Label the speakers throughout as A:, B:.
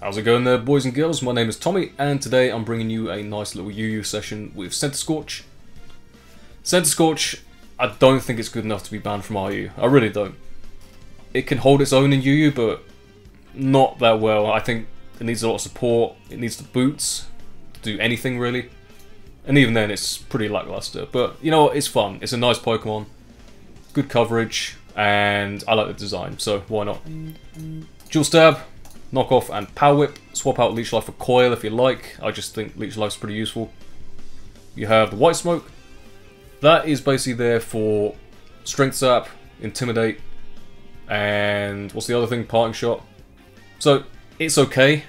A: How's it going there, boys and girls? My name is Tommy, and today I'm bringing you a nice little UU session with Centiskorch. Center Scorch, I don't think it's good enough to be banned from RU. I really don't. It can hold its own in UU, but not that well. I think it needs a lot of support. It needs the boots to do anything, really. And even then, it's pretty lackluster. But, you know what? It's fun. It's a nice Pokemon. Good coverage, and I like the design, so why not? Dual Stab, Knock Off, and Power Whip. Swap out Leech Life for Coil if you like. I just think Leech Life's pretty useful. You have the White Smoke. That is basically there for Strength Sap, Intimidate, and what's the other thing? Parting Shot. So, it's okay,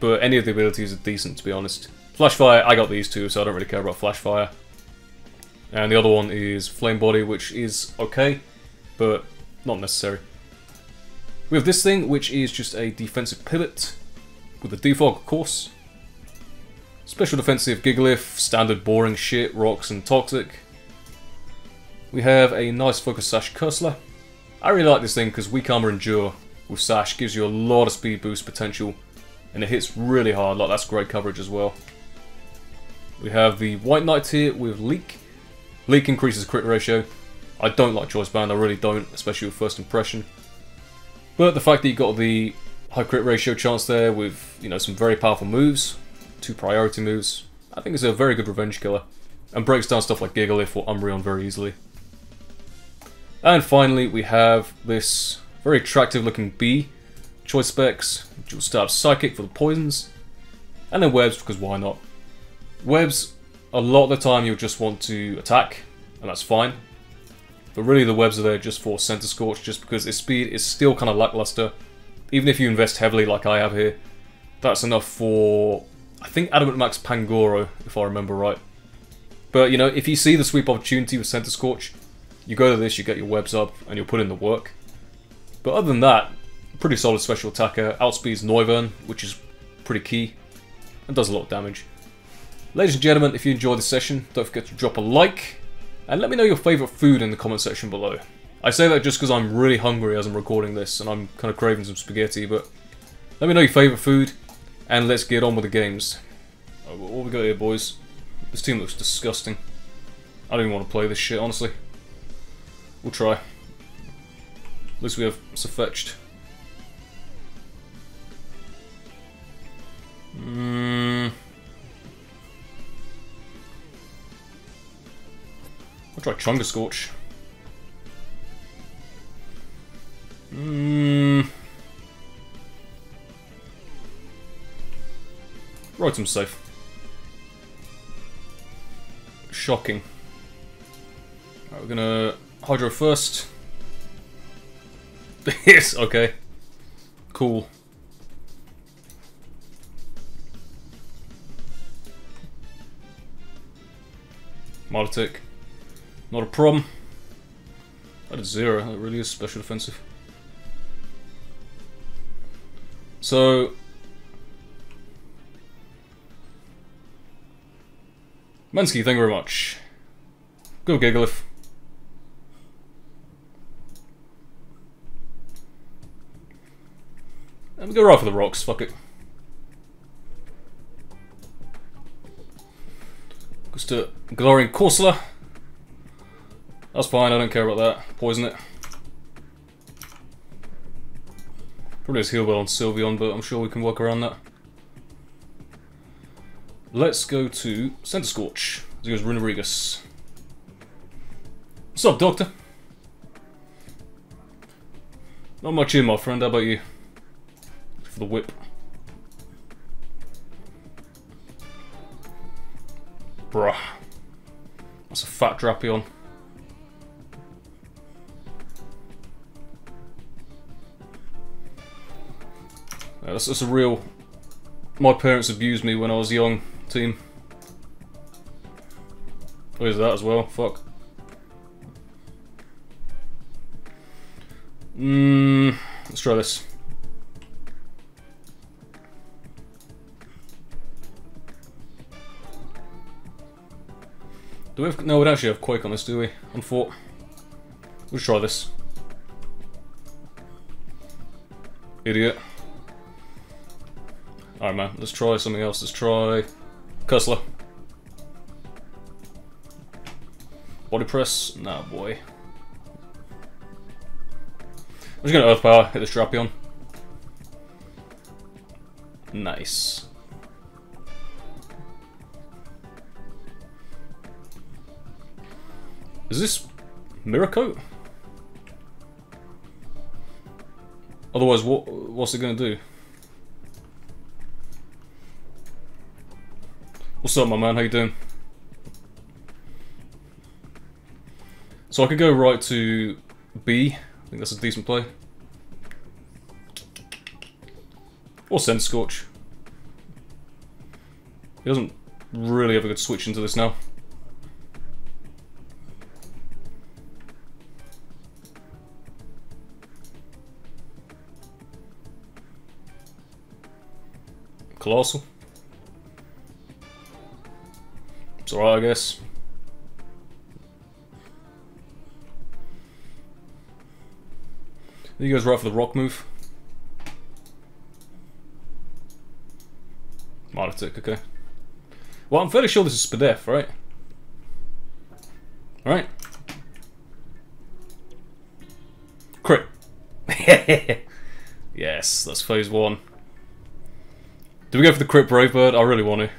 A: but any of the abilities are decent, to be honest. Flash Fire, I got these two, so I don't really care about Flash Fire. And the other one is Flame Body, which is okay, but not necessary. We have this thing, which is just a defensive pivot, with a defog, of course. Special defensive Gigalith, standard boring shit, rocks and toxic. We have a nice focus sash Cursola. I really like this thing because weak armor endure with sash gives you a lot of speed boost potential and it hits really hard, like that's great coverage as well. We have the White Knight here with Leek. Leek increases crit ratio. I don't like Choice Band, I really don't, especially with First Impression. But the fact that you got the high crit ratio chance there with, you know, some very powerful moves, two priority moves, I think it's a very good revenge killer. And breaks down stuff like Gigalith or Umbreon very easily. And finally, we have this very attractive looking bee. Choice specs, dual stab psychic for the poisons, and then webs because why not? Webs, a lot of the time you'll just want to attack, and that's fine. But really the webs are there just for Centiskorch, just because its speed is still kind of lackluster. Even if you invest heavily like I have here, that's enough for, I think, Adamant Max Pangoro, if I remember right. But, you know, if you see the sweep opportunity with Centiskorch, you go to this, you get your webs up, and you'll put in the work. But other than that, pretty solid special attacker. Outspeeds Noivern, which is pretty key, and does a lot of damage. Ladies and gentlemen, if you enjoyed this session, don't forget to drop a like, and let me know your favourite food in the comment section below. I say that just because I'm really hungry as I'm recording this, and I'm kind of craving some spaghetti, but let me know your favourite food, and let's get on with the games. Oh, what we got here, boys? This team looks disgusting. I don't even want to play this shit, honestly. We'll try. At least we have Sirfetch'd. Mm. I'll try Chunga Scorch. Mm. Rotom's safe. Shocking. Right, we're gonna Hydro first. yes, okay. Cool. Milotic. Not a problem. That is zero. That really is special defensive. So... Mensky, thank you very much. Go Gigalith. And we go right for the rocks, fuck it. Goes to Galarian Corsola. That's fine, I don't care about that. Poison it. Probably has heal bell on Sylveon, but I'm sure we can work around that. Let's go to Centiskorch. There goes Runerigus. What's up, Doctor? Not much in, my friend. How about you? For the whip. Bruh. That's a fat Drapion. Yeah, that's, that's a real... My parents abused me when I was young, team. Is that as well? Fuck. Mmm... Let's try this. Do we have... No, we actually have Quake on this, do we? On Fort. We'll try this. Idiot. Alright, man. Let's try something else. Let's try... Cursola. Body press? Nah, boy. I'm just gonna Earth Power, hit this Drapion. Nice. Is this Mirror Coat? Otherwise, what what's it gonna do? What's up, my man? How you doing? So I could go right to B. I think that's a decent play. Or Centiskorch. He doesn't really have a good switch into this now. Coalossal. Alright, I guess. You guys right for the rock move. Milotic, okay. Well, I'm fairly sure this is Spadef, right? Alright. Crit. yes, that's phase one. Do we go for the crit Brave Bird? I really want to.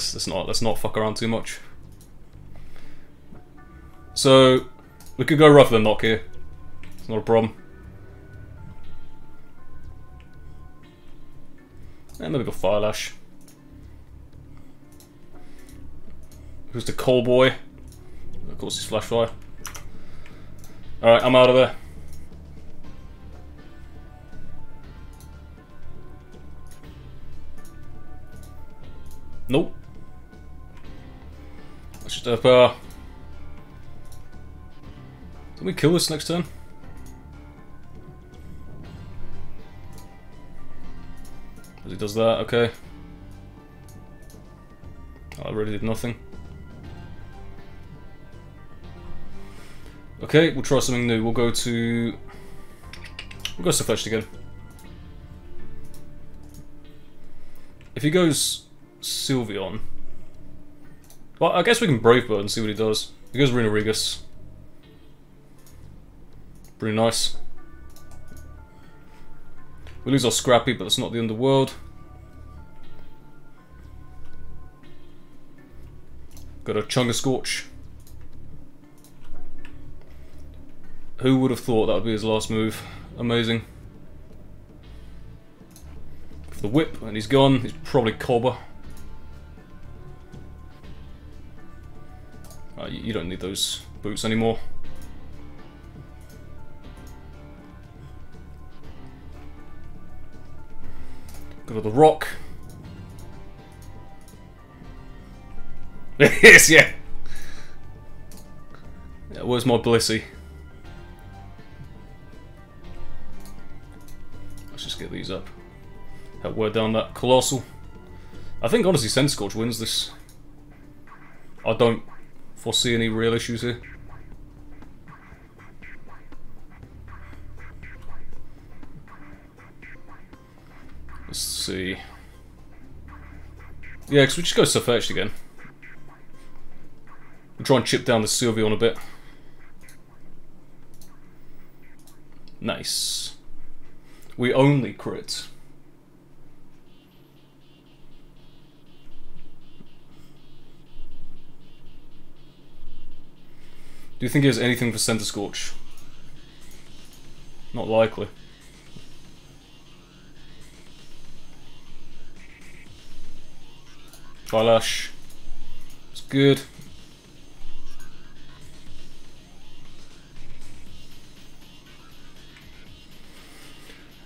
A: Let's, let's not let's not fuck around too much. So we could go rough than knock here. It's not a problem. And maybe go Fire Lash. Who's the coal boy? Of course, he's Flash Fire. Alright, I'm out of there. Uh Can we kill this next turn? As he does that, okay. Oh, I really did nothing. Okay, we'll try something new. We'll go to... We'll go Sirfetch'd again. If he goes Sylveon. Well, I guess we can Brave Bird and see what he does. He goes Runerigus. Pretty nice. We lose our Scrappy, but that's not the underworld. Got a Chunga Scorch. Who would have thought that would be his last move? Amazing. The whip, and he's gone. He's probably Cobber. You don't need those boots anymore. Go to the rock. yes, yeah. yeah. Where's my Blissey? Let's just get these up. Help wear down that Coalossal. I think honestly Scorch wins this. I don't foresee any real issues here. Let's see. Yeah, because we just go Sirfetch'd again. We'll try and chip down the Sylveon a bit. Nice. We only crit. Do you think he has anything for Centiskorch? Not likely. Falash. It's good.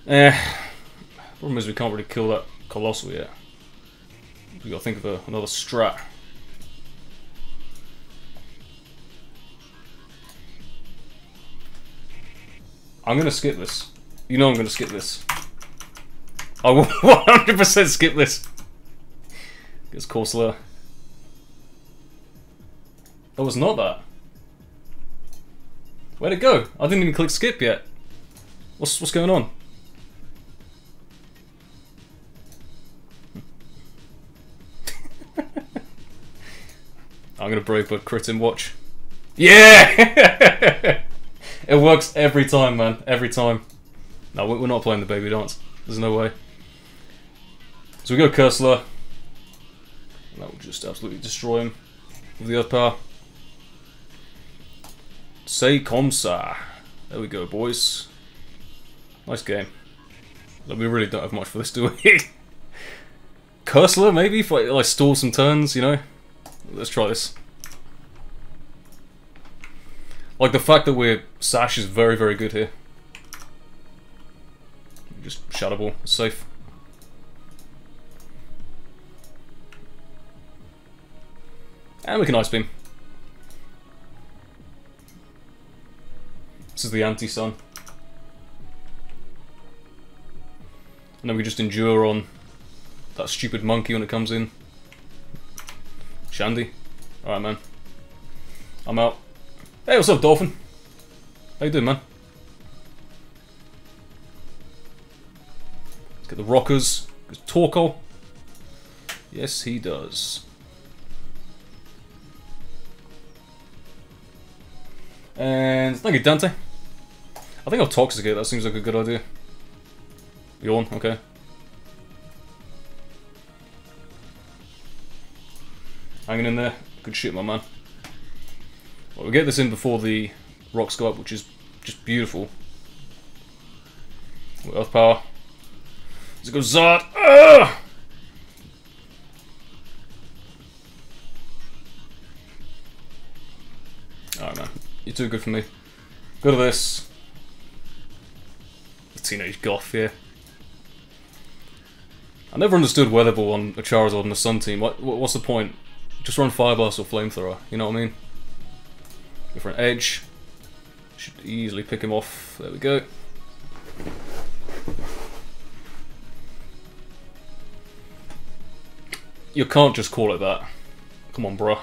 A: Eh. Problem is we can't really kill that Coalossal yet. We gotta think of a, another strat. I'm gonna skip this. You know I'm gonna skip this. I will 100% skip this. It's Corsola. That was not that. Where'd it go? I didn't even click skip yet. What's, what's going on? I'm gonna break a crit and watch. Yeah! it works every time, man. Every time. No, we're not playing the baby dance. There's no way. So we go Cursola. That will just absolutely destroy him with the Earth Power. Say Comsa. There we go, boys. Nice game. Like, we really don't have much for this, do we? Cursola, maybe? If I like, stall some turns, you know? Let's try this. Like, the fact that we're... Sash is very, very good here. Just Ball. It's safe. And we can Ice Beam. This is the anti-sun. And then we just endure on that stupid monkey when it comes in. Shandy. Alright, man. I'm out. Hey, what's up, Dolphin? How you doing, man? Let's get the rockers. Torkoal. Yes, he does. And thank you, Dante. I think I'll Toxicate, that seems like a good idea. Yawn, okay. Hanging in there. Good shit, my man. Well, we get this in before the rocks go up, which is just beautiful. Earth power. Let's go Zard! Ugh! Oh, Alright, man. You're too good for me. Go to this. The teenage goth, yeah. I never understood Weatherball on a Charizard on the Sun team. What, what's the point? Just run Fire Blast or Flamethrower, you know what I mean? Go for an edge. Should easily pick him off. There we go. You can't just call it that. Come on, bruh.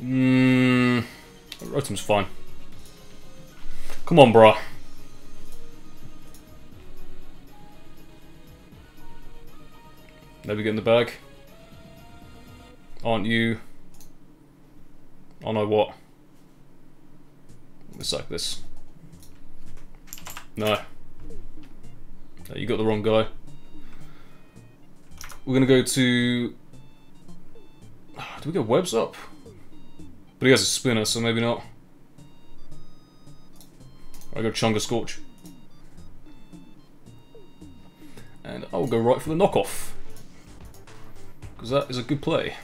A: Mmm. Rotom's fine. Come on, bruh. Maybe get in the bag. Aren't you? Oh no, what? It's like this. No. no. You got the wrong guy. We're gonna go to... Do we get webs up? But he has a spinner, so maybe not. I go Chunga Scorch. And I'll go right for the knockoff. Because that is a good play.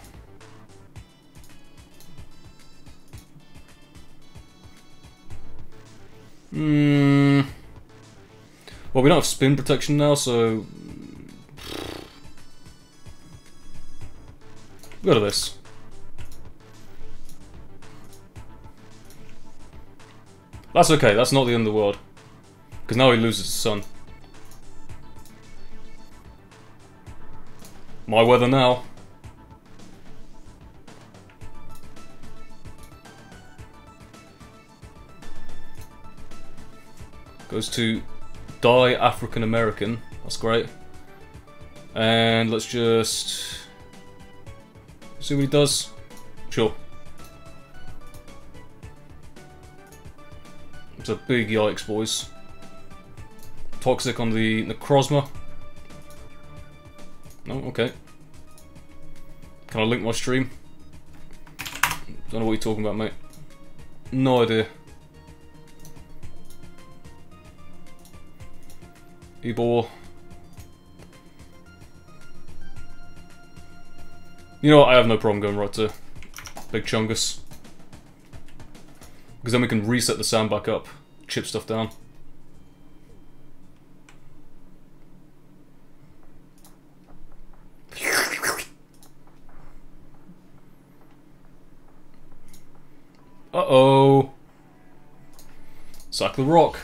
A: Hmm. Well, we don't have spin protection now, so... Go to this. That's okay, that's not the end of the world. Because now he loses his son. My weather now. Goes to die African American. That's great. And let's just see what he does. Sure. It's a big yikes, boys. Toxic on the Necrozma. Oh, okay. Can I link my stream? Don't know what you're talking about, mate. No idea. Ebor. You know what, I have no problem going right to Big Chungus. Because then we can reset the sound back up, chip stuff down. Uh-oh. The rock.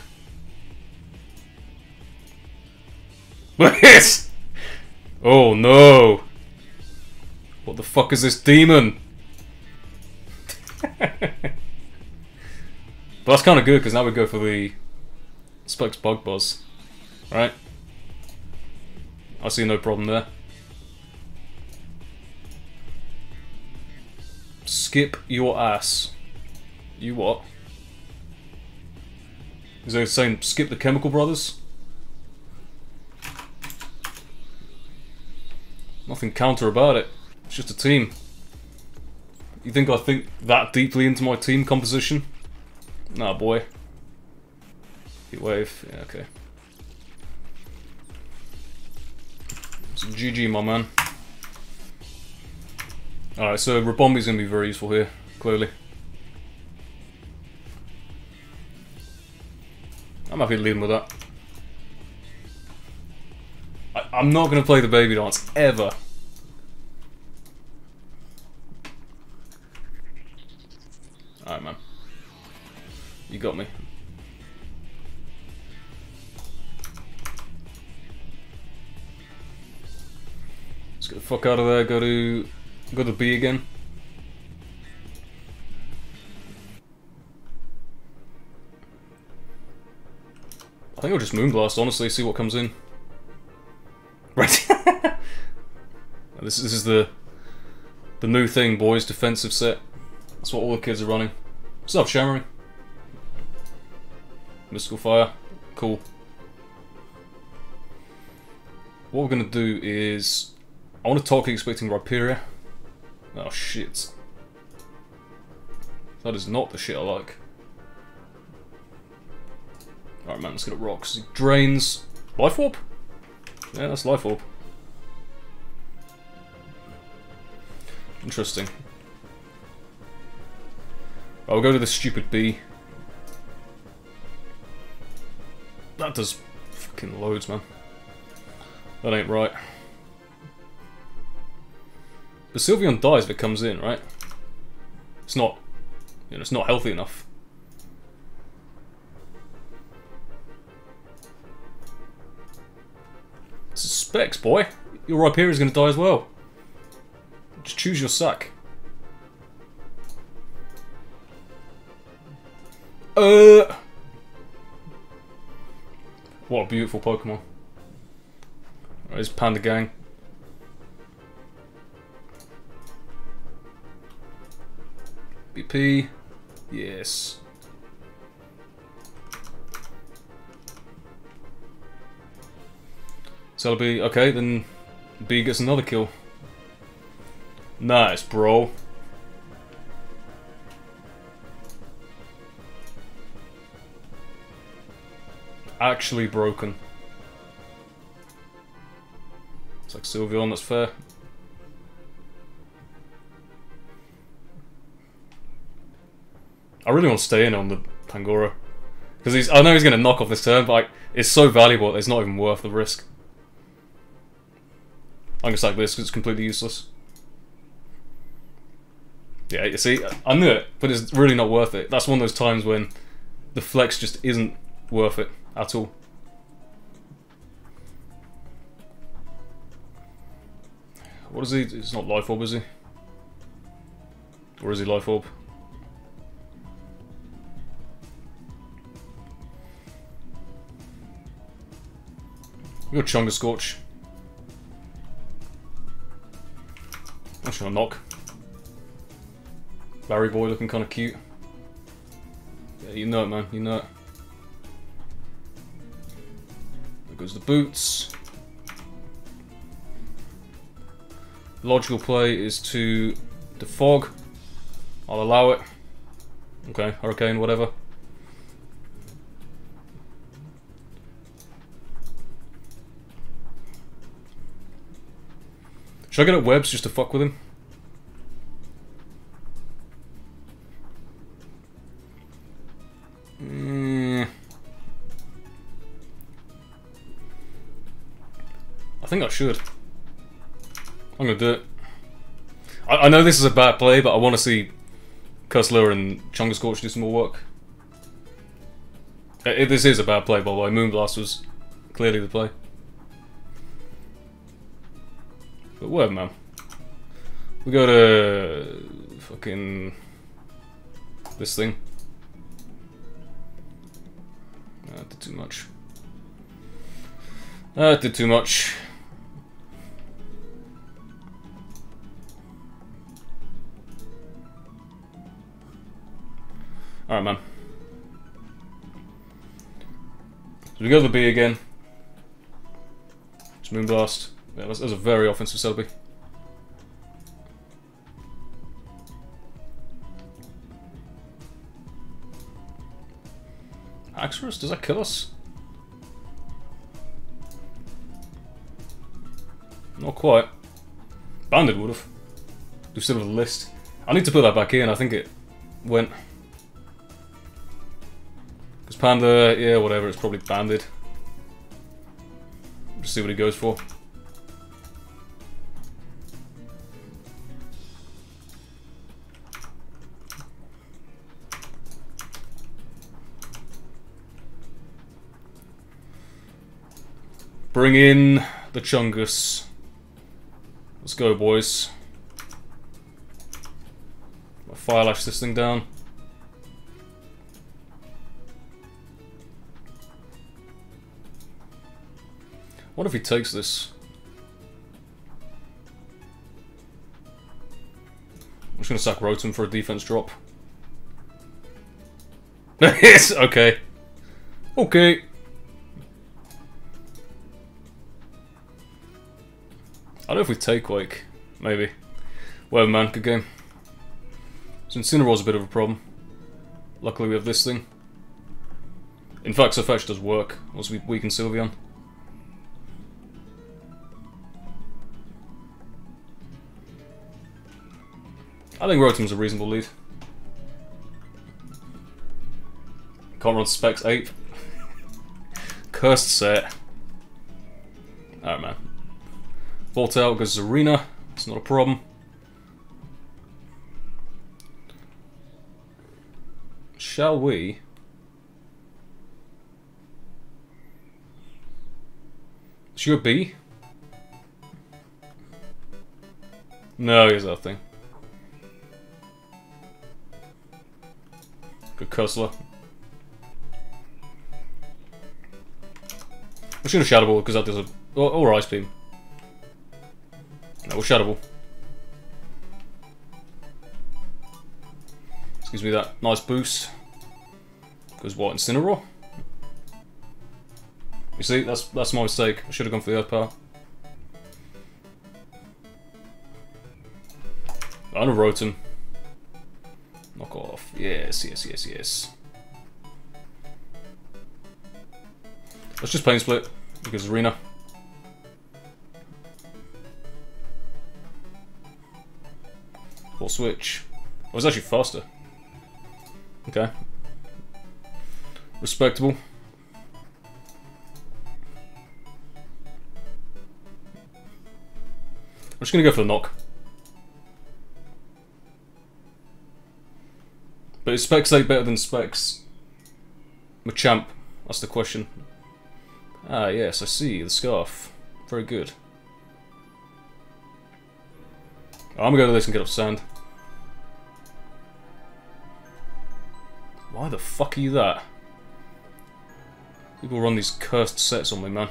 A: Oh no! What the fuck is this demon? But that's kind of good because now we go for the Spokes Bug Buzz. Right? I see no problem there. Skip your ass. You what? Is they saying skip the Chemical Brothers? Nothing counter about it. It's just a team. You think I think that deeply into my team composition? Nah, boy. Heat wave. Yeah, okay. So GG, my man. Alright, so Ribombee's gonna be very useful here, clearly. I'm happy to lead him with that. I am not gonna play the baby dance, ever. Alright, man. You got me. Let's get the fuck out of there, go to go to B again. I think I'll just Moonblast, honestly, see what comes in. Right. this, this is the the new thing, boys, defensive set. That's what all the kids are running. What's up, Shammering? Mystical Fire. Cool. What we're going to do is... I want to talk expecting Rhyperior. Oh, shit. That is not the shit I like. Alright, man, let's get a rocks. He drains... Life Orb? Yeah, that's Life Orb. Interesting. I'll go to the stupid bee. That does fucking loads, man. That ain't right. But Sylveon dies if it comes in, right? It's not, you know, it's not healthy enough. Specs, boy. Your Rhyperior is going to die as well. Just choose your suck. Uh. What a beautiful Pokemon. There's Panda Gang. BP. Yes. So it'll be, okay, then B gets another kill. Nice, bro. actually broken. It's like Sylveon, that's fair. I really want to stay in on the Pangoro. Because he's I know he's gonna knock off this turn, but like, it's so valuable it's not even worth the risk. I'm gonna sack this because it's completely useless. Yeah, you see, I knew it, but it's really not worth it. That's one of those times when the flex just isn't worth it at all. What is he? It's not Life Orb, is he? Or is he Life Orb? We got Chunga Scorch. I'm just gonna knock. Larry Boy looking kind of cute. Yeah, you know it, man. You know it. goes the boots. Logical play is to defog. I'll allow it. Okay, hurricane, whatever. Should I get at webs just to fuck with him? Mm. I think I should. I'm gonna do it. I, I know this is a bad play, but I want to see Cursola and Chunga Scorch do some more work. Uh, this is a bad play, by the way. Moonblast was clearly the play. But word, man. We go to fucking this thing. I did too much. I did too much. Alright, man. So we go to the B again. It's Moonblast. Yeah, that's, that's a very offensive Celebi. Haxorus, does that kill us? Not quite. Banded would have. Do still have a list. I need to put that back in, I think it went. Because Panda, yeah, whatever, it's probably banded. Just see what he goes for. Bring in the Chungus. Let's go, boys. Fire lash this thing down. What if he takes this? I'm just gonna sack Rotom for a defense drop. yes, okay. Okay. I if we take like, Maybe. Well, man, good game. So Incineroar's a bit of a problem. Luckily we have this thing. In fact, Sirfetch'd does work once we weaken Sylveon. I think Rotom's a reasonable lead. Can't run Specs 8. Cursed set. Alright, man. Out goes Arena. It's not a problem. Shall we? Should a B? No, here's that thing. Good Cursola. We're shooting a Shadow Ball because that does a... Or, or Ice Beam. No, Ball. This gives me that nice boost. Because what, Incineroar? You see, that's that's my mistake. I should have gone for the Earth Power. And a Rotom. Knock off. Yes, yes, yes, yes. Let's just Pain Split because arena. Or switch. Oh, was actually faster. Okay. Respectable. I'm just gonna go for the knock. But is Specs 8 better than Specs Machamp? That's the question. Ah, yes, I see. The scarf. Very good. Oh, I'm gonna go to this and get off sand. Why the fuck are you that? People run these cursed sets on me, man.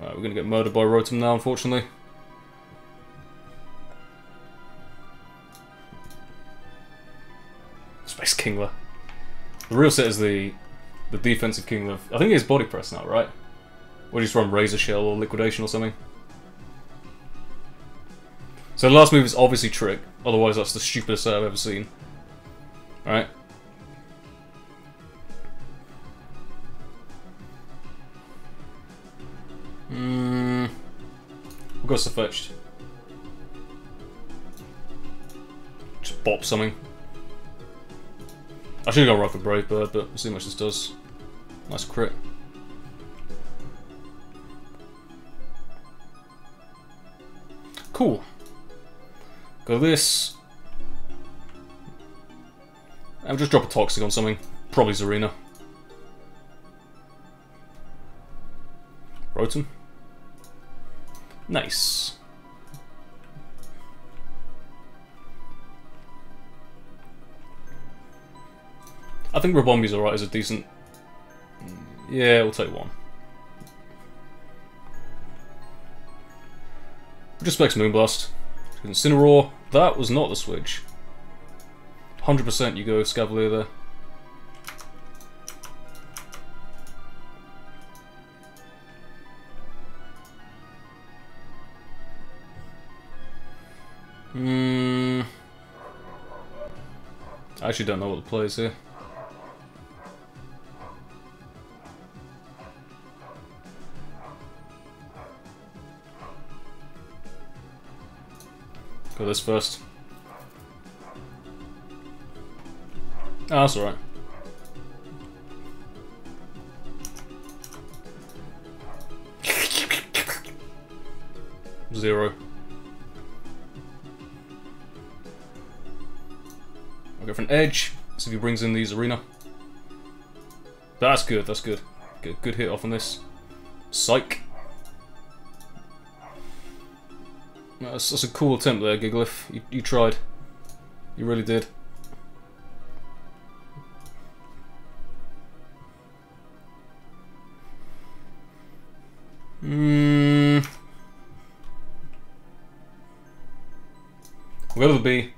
A: We're gonna get murdered by Rotom now, unfortunately. Space Kingler. The real set is the the defensive Kingler. I think it's body press now, right? Or just run Razor Shell or Liquidation or something. So the last move is obviously Trick, otherwise that's the stupidest I've ever seen. Alright? Hmm. We'll go Sirfetch'd. Just bop something. I should have gone right for Brave Bird, but we'll see how much this does. Nice crit. Cool. Go this. We'll just drop a Toxic on something. Probably Zarina. Rotom. Nice. I think Ribombee's alright as a decent... Yeah, we'll take one. Just Specs Moonblast. Incineroar, That was not the switch. 100% you go Scavalier there. Hmm. I actually don't know what the play is here. This first. Oh, that's alright. Zero. I'll go for an edge, see if he brings in these arena. That's good, that's good. Good, good hit off on this. Psych. That's, that's a cool attempt there, Gigalith. You, you tried. You really did. Hmm. We'll go to the B.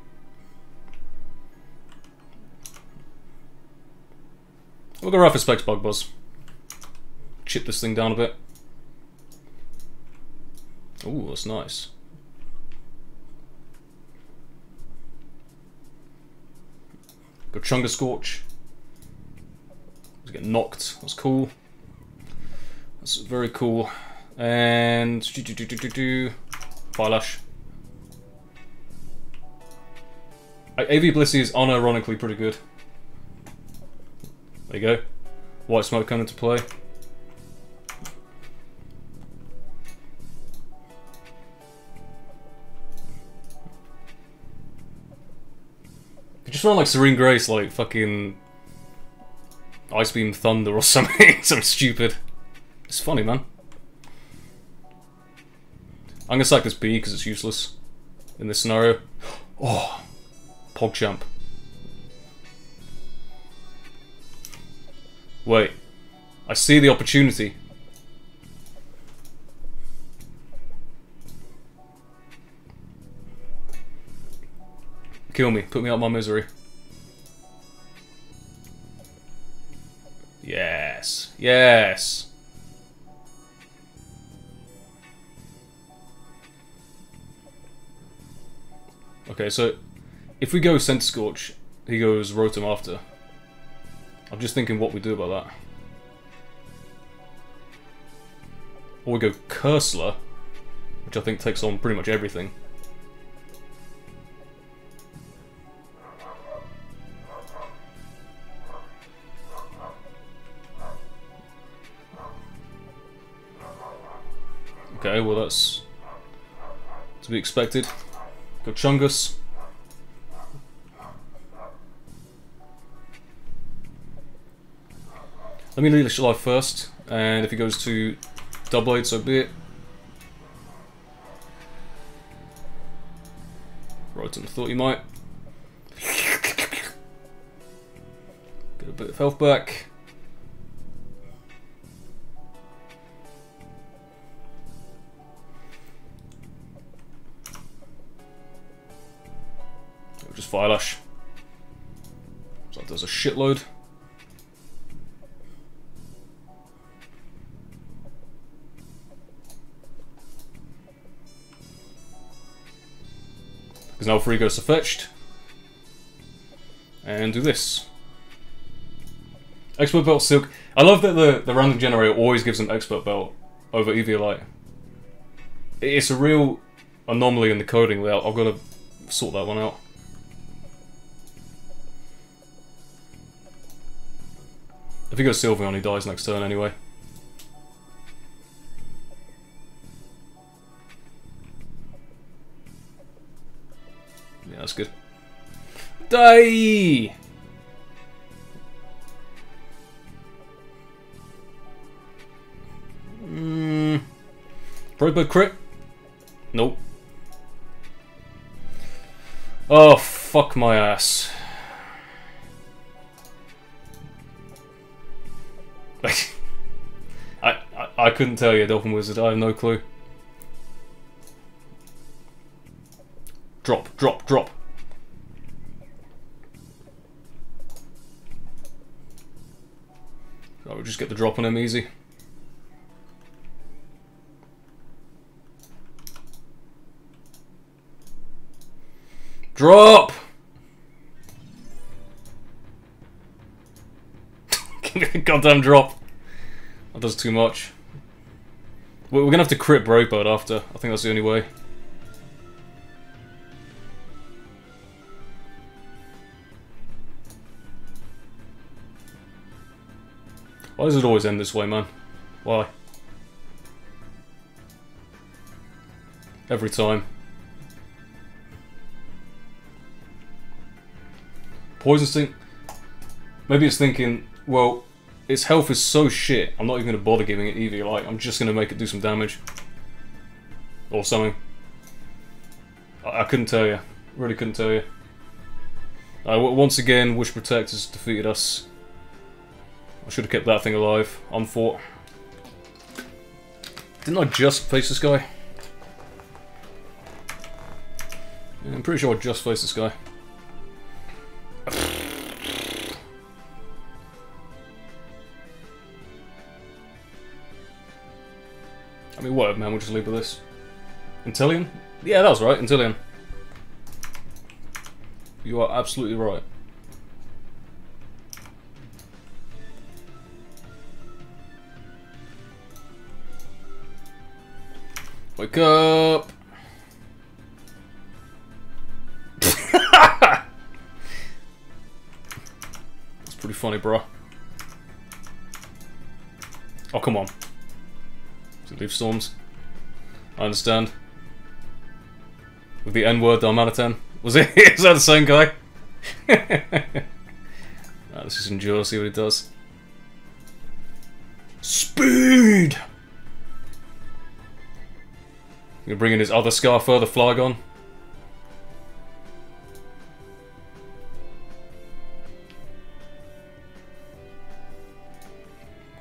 A: We'll go Rapid Specs Bug Buzz. Chip this thing down a bit. Ooh, that's nice. Chunga Scorch. Get knocked. That's cool. That's very cool. And do do do do do do. Fire Lash. AV Blissey is unironically pretty good. There you go. White Smoke coming into play. Just felt like Serene Grace, like fucking Ice Beam Thunder or something. something stupid. It's funny, man. I'm gonna sack this B because it's useless in this scenario. Oh, PogChamp. Wait. I see the opportunity. Kill me. Put me out my misery. Yes. Yes. Okay, so if we go Centiskorch, he goes Rotom after. I'm just thinking what we do about that. Or we go Cursola, which I think takes on pretty much everything. Okay, well that's to be expected. Got Chungus. Let me lead life first, and if he goes to double eight, so be it. Rotom thought he might. Get a bit of health back. Just Fire Lash. So that does a shitload. Because now free goes to fetched. And do this. Expert Belt Silk. I love that the, the random generator always gives an Expert Belt over Eviolite. It's a real anomaly in the coding. I've got to sort that one out. He goes Sylveon, he dies next turn anyway. Yeah, that's good. Die! Mm. Probably crit? Nope. Oh, fuck my ass. I, I couldn't tell you, Dolphin Wizard. I have no clue. Drop, drop, drop. Right, we'll just get the drop on him easy. Drop! Goddamn drop. That does too much. We're gonna have to crit Brave after. I think that's the only way. Why does it always end this way, man? Why? Every time. Poison Sting... Maybe it's thinking, well, its health is so shit, I'm not even going to bother giving it EV Like, I'm just going to make it do some damage. Or something. I, I couldn't tell you. Really couldn't tell you. Uh, once again, Wish Protect has defeated us. I should have kept that thing alive. Unfought. Didn't I just face this guy? Yeah, I'm pretty sure I just faced this guy. Whatever, man. We'll just leave with this. Inteleon? Yeah, that was right. Inteleon. You are absolutely right. Wake up! That's pretty funny, bro. Oh, come on. Leaf Storms. I understand. With the N-word, 10. Was it? Is that the same guy? let's just endure, see what he does. Speed! Gonna bring in his other Scarfer, the Flygon.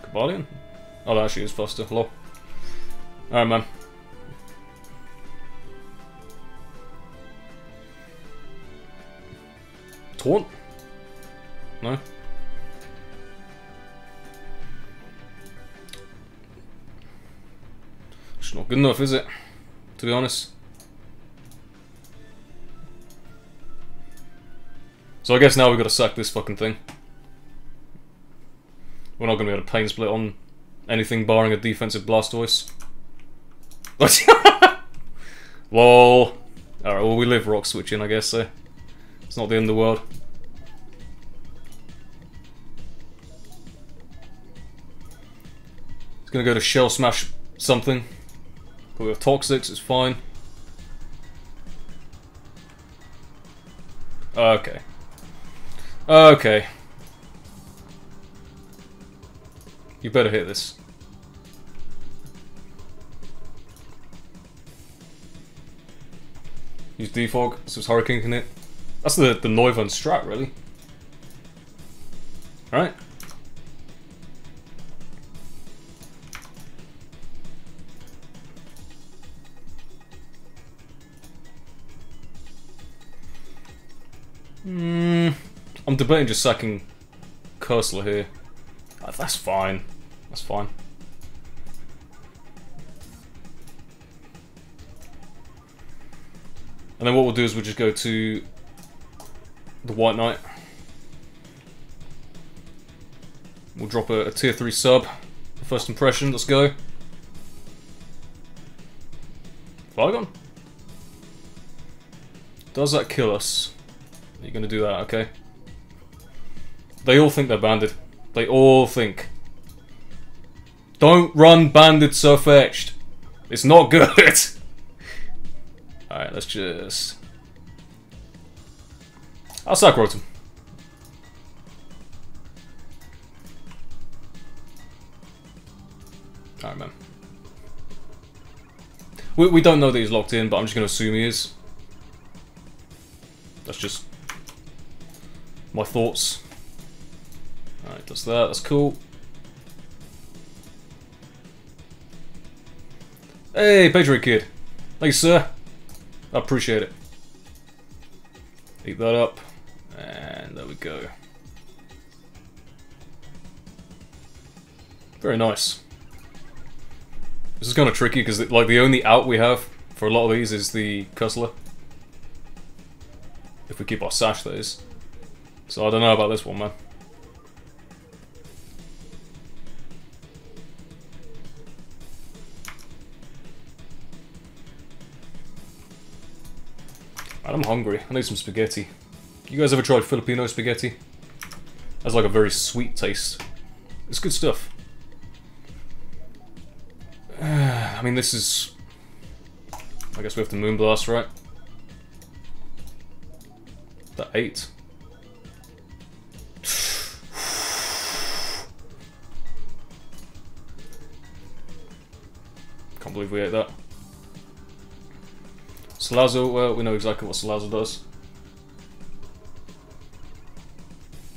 A: Cobalion? Oh, that actually is faster. Hello. Alright, man. Taunt? No? It's not good enough, is it? to be honest. So I guess now we've got to sack this fucking thing. We're not going to be able to pain split on anything barring a defensive Blastoise. Lol. Alright, well we live rock switching I guess so. It's not the end of the world. It's gonna go to Shell Smash something. But we have Toxics, it's fine. Okay. Okay. You better hit this. Use Defog, so it's Hurricane can hit. That's the, the Noivern strat, really. Alright. Hmm. I'm debating just sacking Cursola here. That's fine. That's fine. And then what we'll do is we'll just go to the White Knight. We'll drop a, a tier 3 sub. First impression, let's go. Flygon? Does that kill us? Are You're gonna do that, okay. They all think they're banded. They all think. Don't run banded Sirfetch'd. It's not good. Alright, let's just... I'll sack Rotom. Alright, man. We, we don't know that he's locked in, but I'm just going to assume he is. That's just my thoughts. Alright, that's that. That's cool. Hey, Patriot Kid. Thanks, sir. I appreciate it. Eat that up. And there we go. Very nice. This is kind of tricky because like the only out we have for a lot of these is the Cursola. If we keep our sash, that is. So I don't know about this one, man. I'm hungry. I need some spaghetti. You guys ever tried Filipino spaghetti? Has like a very sweet taste. It's good stuff. I mean, this is... I guess we have to Moonblast, right? The 8. Can't believe we ate that. Salazzle, well, we know exactly what Salazzle does.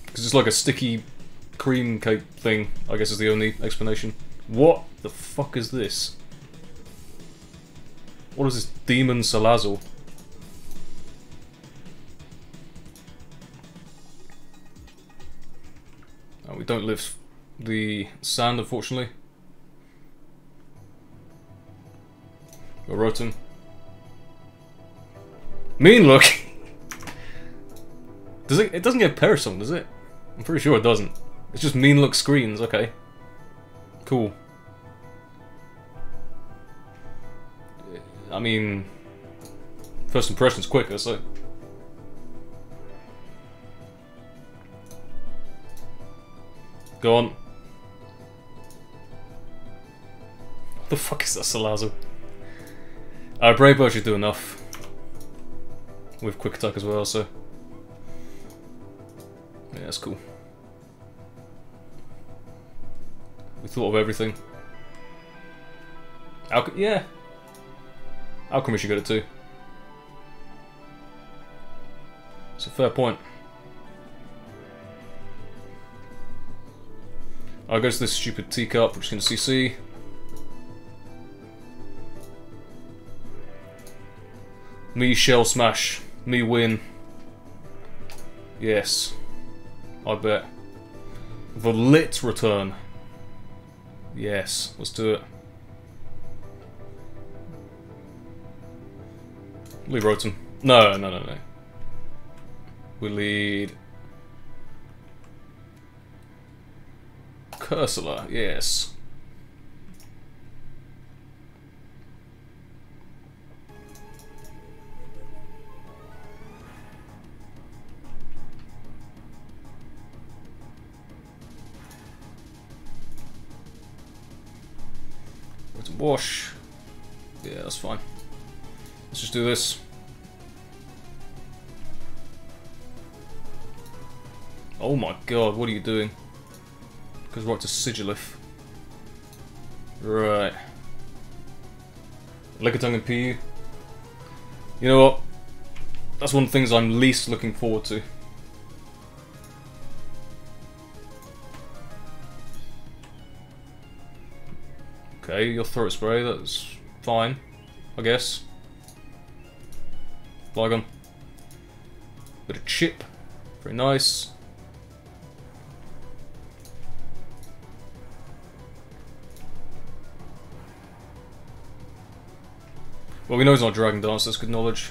A: Because it's like a sticky cream cake thing, I guess is the only explanation. What the fuck is this? What is this demon Salazzle? Oh, we don't live the sand, unfortunately. Or Rotom. Mean look! Does it? It doesn't get Perish Song, does it? I'm pretty sure it doesn't. It's just mean look screens, okay. Cool. I mean, first impression's quicker, so... Go on. The fuck is that Salazzle? Uh, Brave Bird should do enough with quick attack as well, so yeah, that's cool. We thought of everything. Alch yeah. Alchemy should get it too. It's a fair point. I'll go to this stupid teacup, which is gonna CC. Me shell smash. Me win. Yes. I bet. The lit return. Yes, let's do it. Lead Rotom. No, no, no, no. We lead... Cursola, yes. Wash. Yeah, that's fine. Let's just do this. Oh my god, what are you doing? Goes right to Sigilyph. Right. Lickitung and PU. You know what? That's one of the things I'm least looking forward to. Okay, your throat spray, that's fine, I guess. Flygon. Bit of chip, very nice. Well, we know he's not Dragon Dance, that's good knowledge.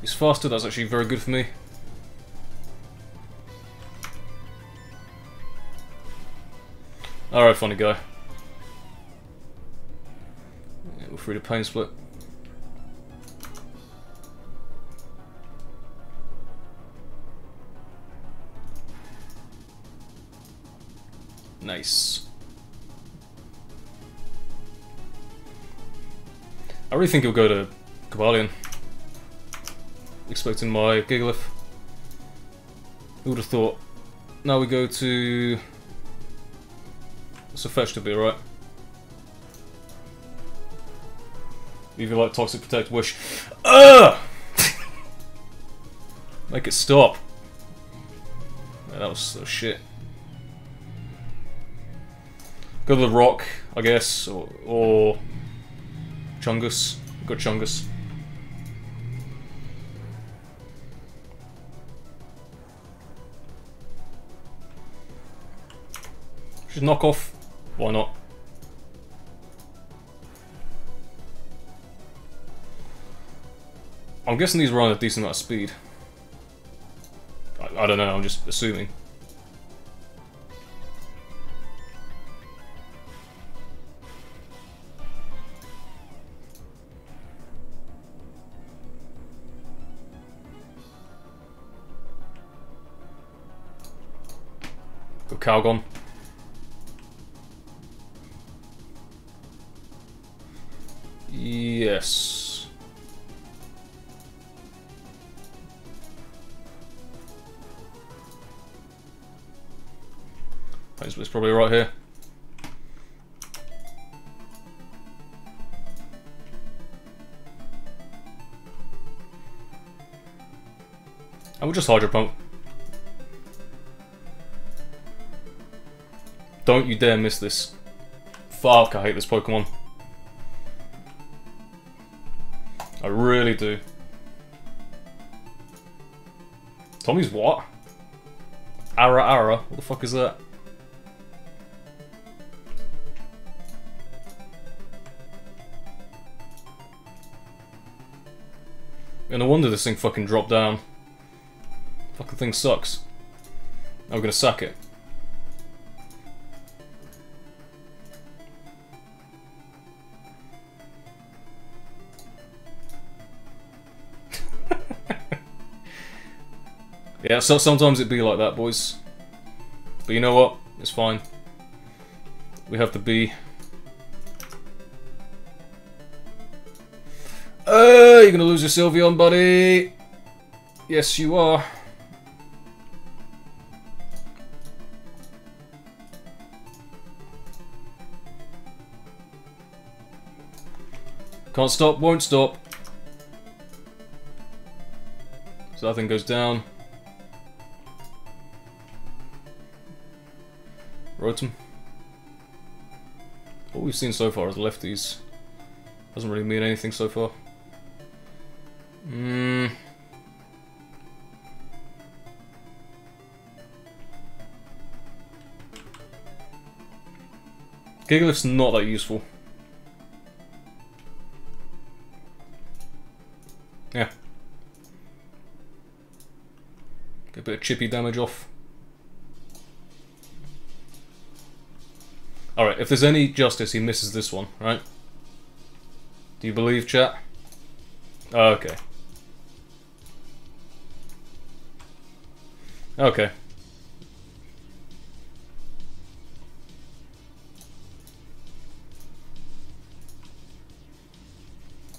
A: He's faster, that's actually very good for me. Alright, funny guy. Yeah, we're free to pain split. Nice. I really think he'll go to Cobalion. Expecting my Gigalith. Who would have thought? Now we go to a fetch to be, right? Even like Toxic Protect Wish. Ugh! Make it stop. Yeah, that was so shit. Go to the Rock, I guess, or, or Chungus. Got Chungus. Just knock off. Why not? I'm guessing these run at a decent amount of speed. I, I don't know, I'm just assuming. Got Calgon. Yes. It's probably right here. I will just Hydro Pump. Don't you dare miss this. Fuck, I hate this Pokemon. Really do. Tommy's what? Ara Ara? What the fuck is that? And no wonder this thing fucking dropped down. Fucking thing sucks. I'm gonna sack it. Yeah, so sometimes it be like that, boys. But you know what? It's fine. We have to be. Uh, you're gonna lose your Sylveon, buddy. Yes, you are. Can't stop, won't stop. So that thing goes down. Rotom. What we've seen so far is lefties. Doesn't really mean anything so far. Hmm. Gigalith's not that useful. Yeah. Get a bit of chippy damage off. Alright, if there's any justice, he misses this one, right? Do you believe, chat? Okay. Okay.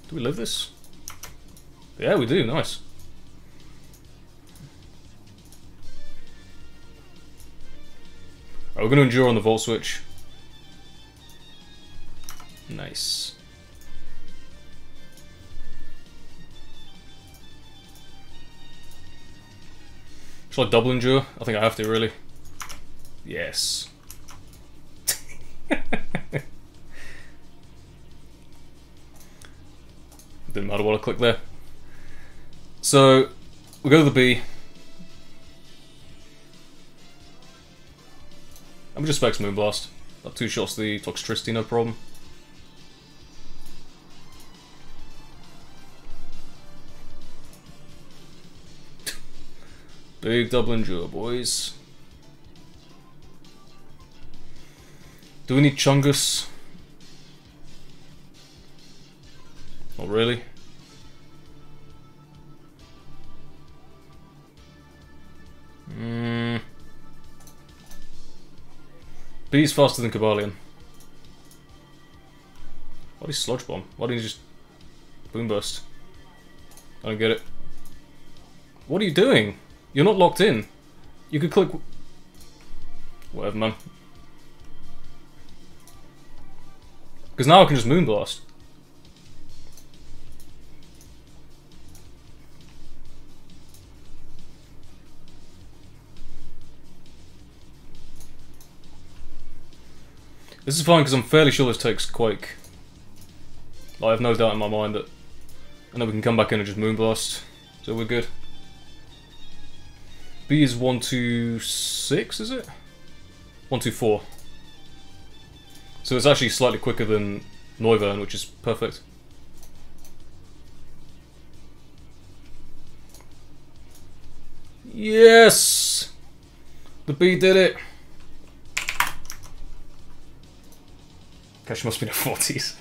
A: Do we live this? Yeah, we do. Nice. Right, we're going to endure on the Volt Switch. Should I double endure? I think I have to, really. Yes. Didn't matter what I clicked there. So, we go to the B. I'm just Specs Moonblast. Got two shots the Toxtricity, no problem. Big Dublin endure, boys. Do we need Chungus? Not really. Mm. Bee's faster than Cobalion. Why did he Sludge Bomb? Why didn't he just Boom Burst? I don't get it. What are you doing? You're not locked in. You could click... Whatever, man. Because now I can just Moonblast. This is fine because I'm fairly sure this takes Quake. I have no doubt in my mind that... And then we can come back in and just Moonblast. So we're good. B is 126, is it? 124. So it's actually slightly quicker than Noivern, which is perfect. Yes! The bee did it! Gosh, she must be in her 40s.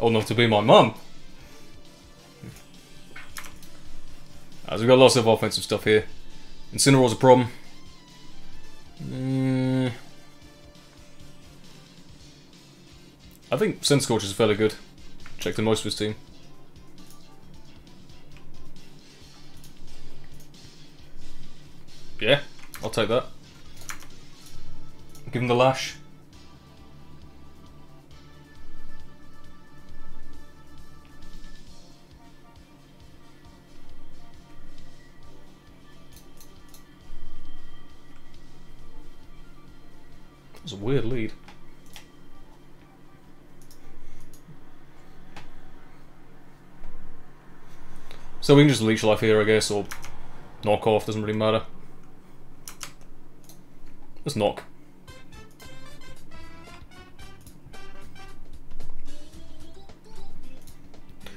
A: Old enough to be my mum. As we've got lots of offensive stuff here. Incineroar's a problem. Mm. I think Centiskorch is fairly good. Check the most of his team. Yeah, I'll take that. Give him the lash. It's a weird lead. So we can just leech life here, I guess, or knock off, doesn't really matter. Let's knock.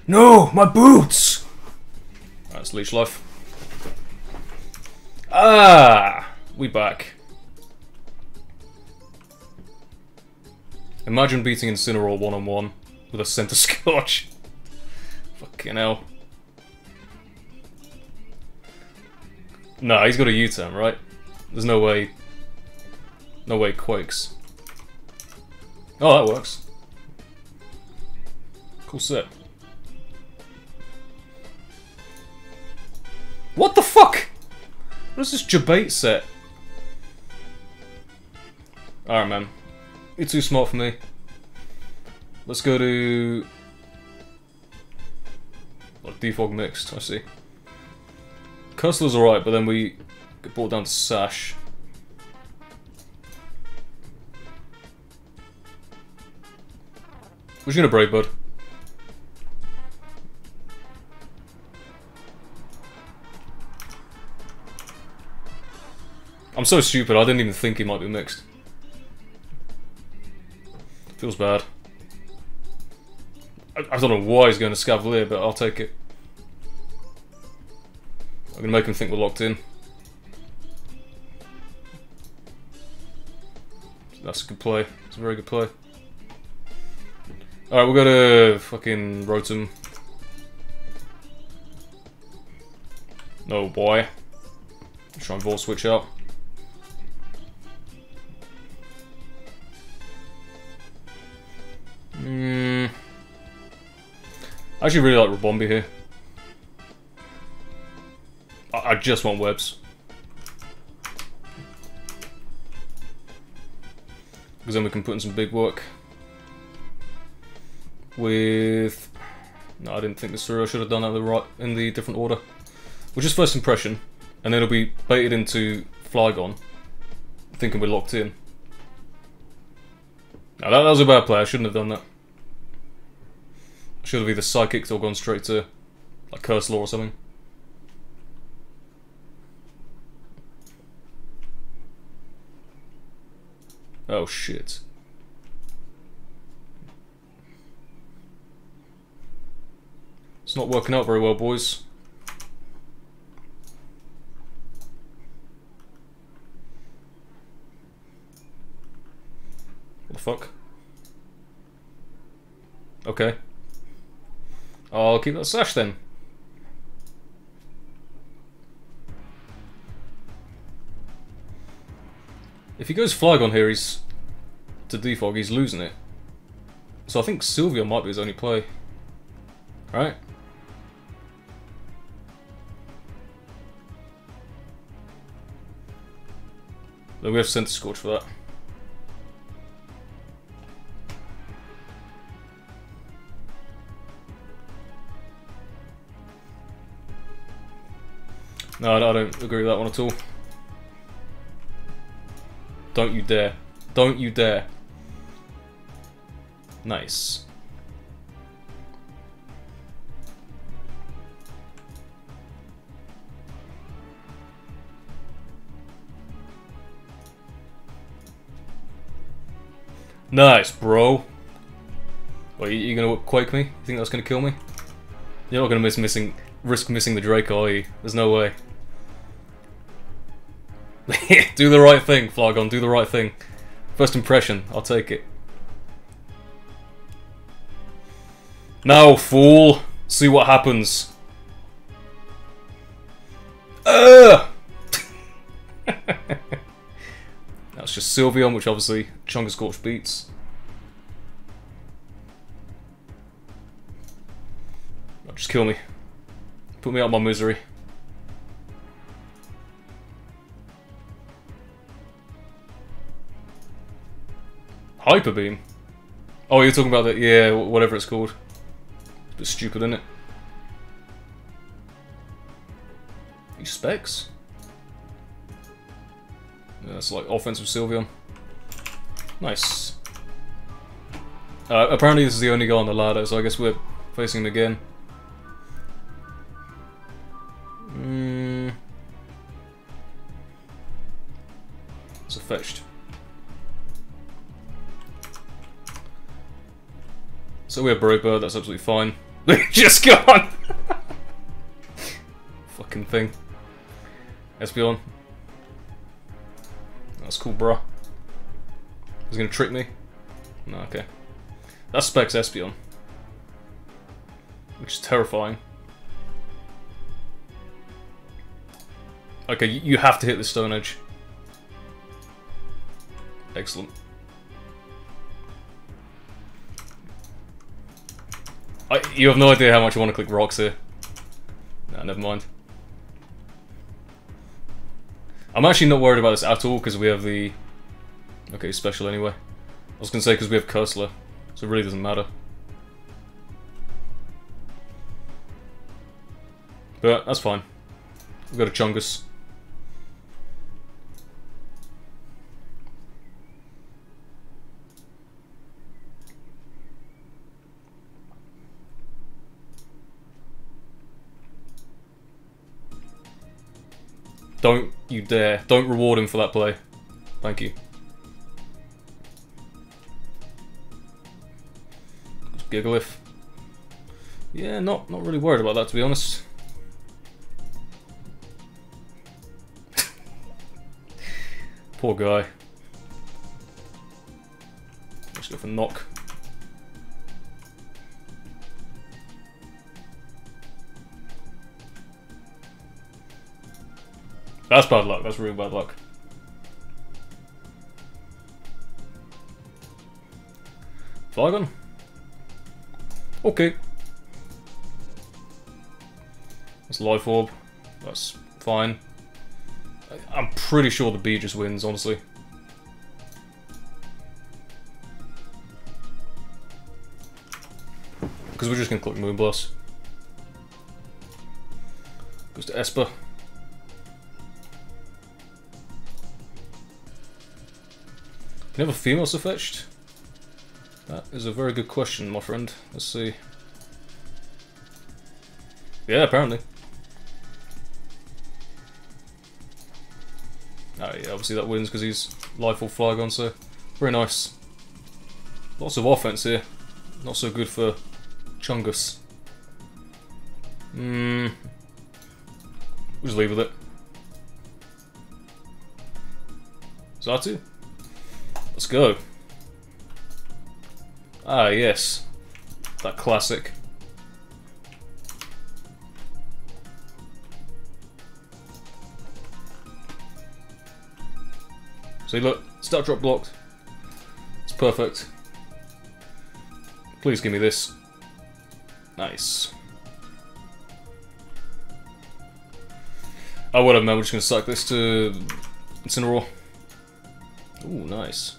A: No! My boots! That's leech life. Ah! We back. Imagine beating Incineroar one-on-one -on -one with a Centiskorch. Fucking hell. No, he's got a U-turn, right? There's no way no way quakes. Oh, that works. Cool set. What the fuck? What is this Jabate set? Alright, man. You're too smart for me. Let's go to... Defog mixed, I see. Cursola's alright, but then we get brought down to Sash. What you gonna break, bud? I'm so stupid, I didn't even think he might be mixed. Feels bad. I, I don't know why he's going to Scavalier, but I'll take it. I'm gonna make him think we're locked in. That's a good play. It's a very good play. Alright, we'll go to fucking Rotom. No boy. Try and Volt switch out. I actually really like Ribombee here. I, I just want webs. Because then we can put in some big work with... No, I didn't think this through. I should have done that in the, right, in the different order. Which is first impression, and then it'll be baited into Flygon, thinking we're locked in. Now that, that was a bad play, I shouldn't have done that. Should have either psychic or gone straight to like Cursola or something. Oh shit. It's not working out very well, boys. What the fuck? Okay. I'll keep that sash then. If he goes Flygon here, he's to defog, he's losing it. So I think Sylveon might be his only play. Right? Then we have Centiskorch for that. No, I don't agree with that one at all. Don't you dare. Don't you dare. Nice. Nice, bro. What, you, gonna quake me? You think that's gonna kill me? You're not gonna miss missing, risk missing the Draco, are you? There's no way. do the right thing, Flygon, do the right thing. First impression, I'll take it. Now, fool! See what happens. Ugh! That's just Sylveon, which obviously Chungascorch beats. Oh, just kill me. Put me out of my misery. Hyper Beam? Oh, you're talking about that, yeah, whatever it's called. It's a bit stupid, isn't it? These specs? Yeah, that's like offensive Sylveon. Nice. Uh, apparently this is the only guy on the ladder, so I guess we're facing him again. We have Brave Bird, that's absolutely fine. Just gone! Fucking thing. Espeon. That's cool, bro. He's gonna trick me? No, okay. That's Specs Espeon. Which is terrifying. Okay, you have to hit the Stone Edge. Excellent. You have no idea how much I want to click rocks here. Nah, never mind. I'm actually not worried about this at all because we have the... Okay, special anyway. I was going to say because we have Cursola, so it really doesn't matter. But that's fine. We've got a Chungus. You dare. Don't reward him for that play. Thank you. Gigalith. Yeah, not not really worried about that to be honest. Poor guy. Let's go for knock. That's bad luck. That's real bad luck. Flygon? Okay. That's Life Orb. That's fine. I'm pretty sure the B just wins, honestly. Because we're just going to click Moonblast. Goes to Esper. Have female fetched? That is a very good question, my friend. Let's see. Yeah, apparently. Oh yeah, obviously that wins because he's Life Orb Flygon, so very nice. Lots of offense here. Not so good for Chungus. Hmm. We'll just leave with it. Xatu? Let's go. Ah, yes. That classic. See, look, start drop blocked. It's perfect. Please give me this. Nice. Oh, whatever, man. We're just gonna suck this to Incineroar. Ooh, nice.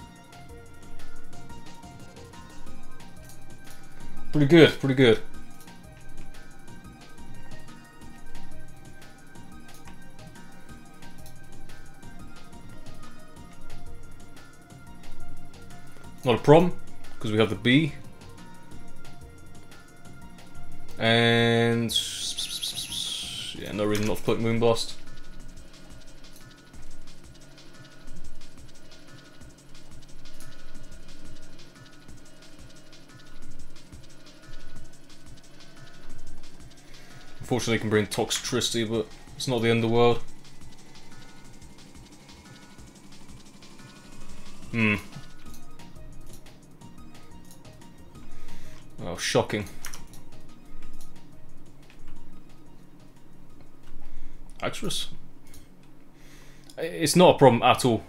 A: Pretty good, pretty good. Not a problem, because we have the B. And... Yeah, no reason not to click Moonblast. Unfortunately, it can bring Toxtricity, but it's not the end of the world. Hmm. Oh, shocking. Haxorus? It's not a problem at all.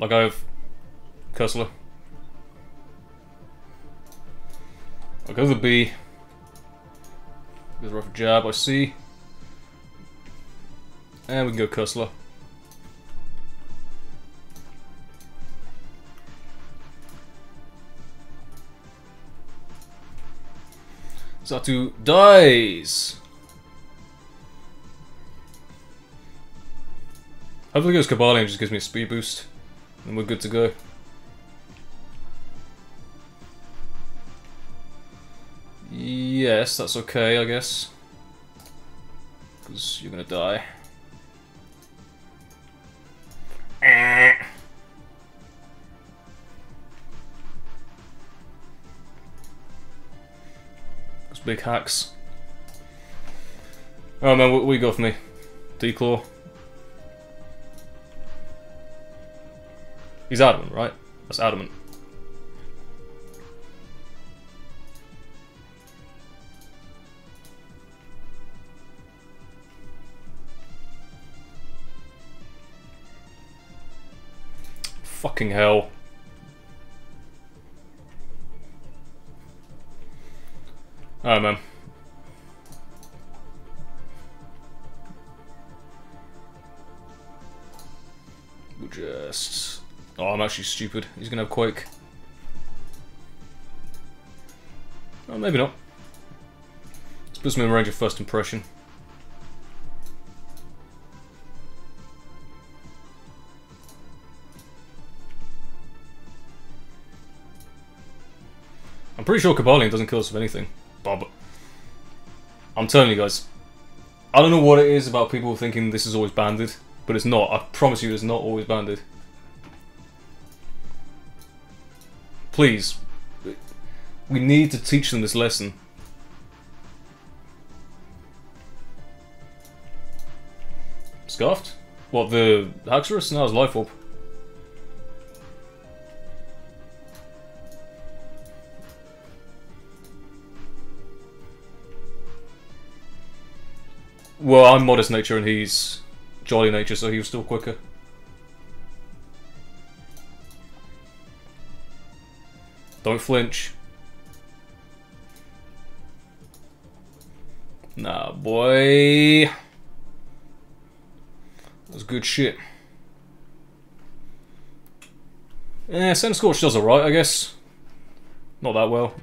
A: Like I have Kessler. I'll go the B. A rough jab, I see. And we can go Cursola. Xatu dies! Hopefully it goes Cobalion just gives me a speed boost. And we're good to go. Yes, that's okay, I guess. Because you're gonna die. Eh. Those big hacks. Oh man, what, what you got for me? Declaw. He's adamant, right? That's adamant. Fucking hell. Alright, man. We'll just... Oh, I'm actually stupid. He's gonna have Quake. Oh, maybe not. This puts me in range of first impression. Pretty sure Cobalion doesn't kill us with anything. Bob. I'm telling you guys. I don't know what it is about people thinking this is always banded, but it's not. I promise you it's not always banded. Please. We need to teach them this lesson. Scuffed? What, the Haxorus? Now it's Life Orb. Well, I'm modest nature and he's jolly nature, so he was still quicker. Don't flinch. Nah, boy. That's good shit. Yeah, Centiskorch does alright, I guess. Not that well.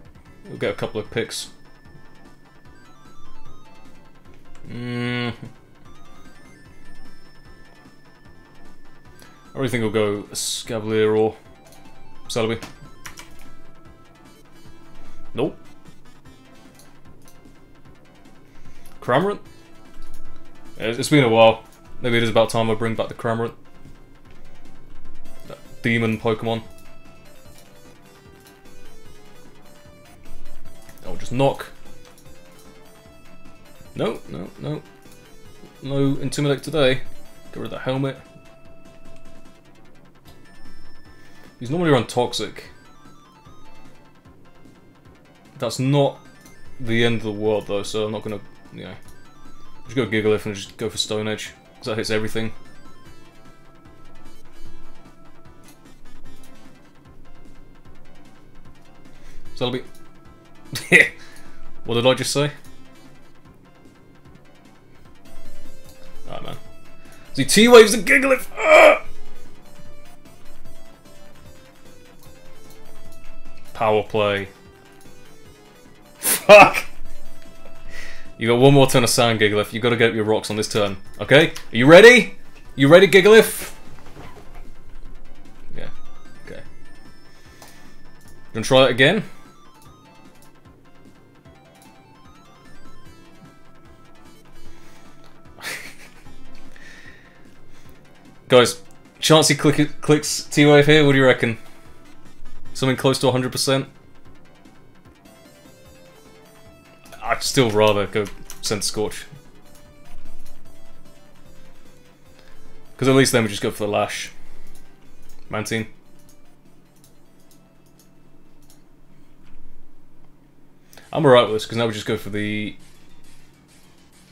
A: We'll get a couple of picks. Mm. I really think we'll go Scavalier or Celebi. Nope. Cramorant? It's been a while. Maybe it is about time I bring back the Cramorant. That demon Pokemon. I'll just knock. No, no, no. No Intimidate today. Get rid of the helmet. He's normally run Toxic. That's not the end of the world though, so I'm not gonna, you know, just go Gigalith and just go for Stone Edge, because that hits everything. Celebi. what did I just say? See, T-Wave's a Gigalith! Power play. Fuck! You got one more turn of Sand, Gigalith. You gotta get your rocks on this turn. Okay? Are you ready? You ready, Gigalith? Yeah. Okay. You gonna try it again? Guys, Chansey click clicks T-Wave here, what do you reckon? Something close to 100%? I'd still rather go send Scorch. Because at least then we just go for the Lash. Mantine. I'm alright with this, because now we just go for the...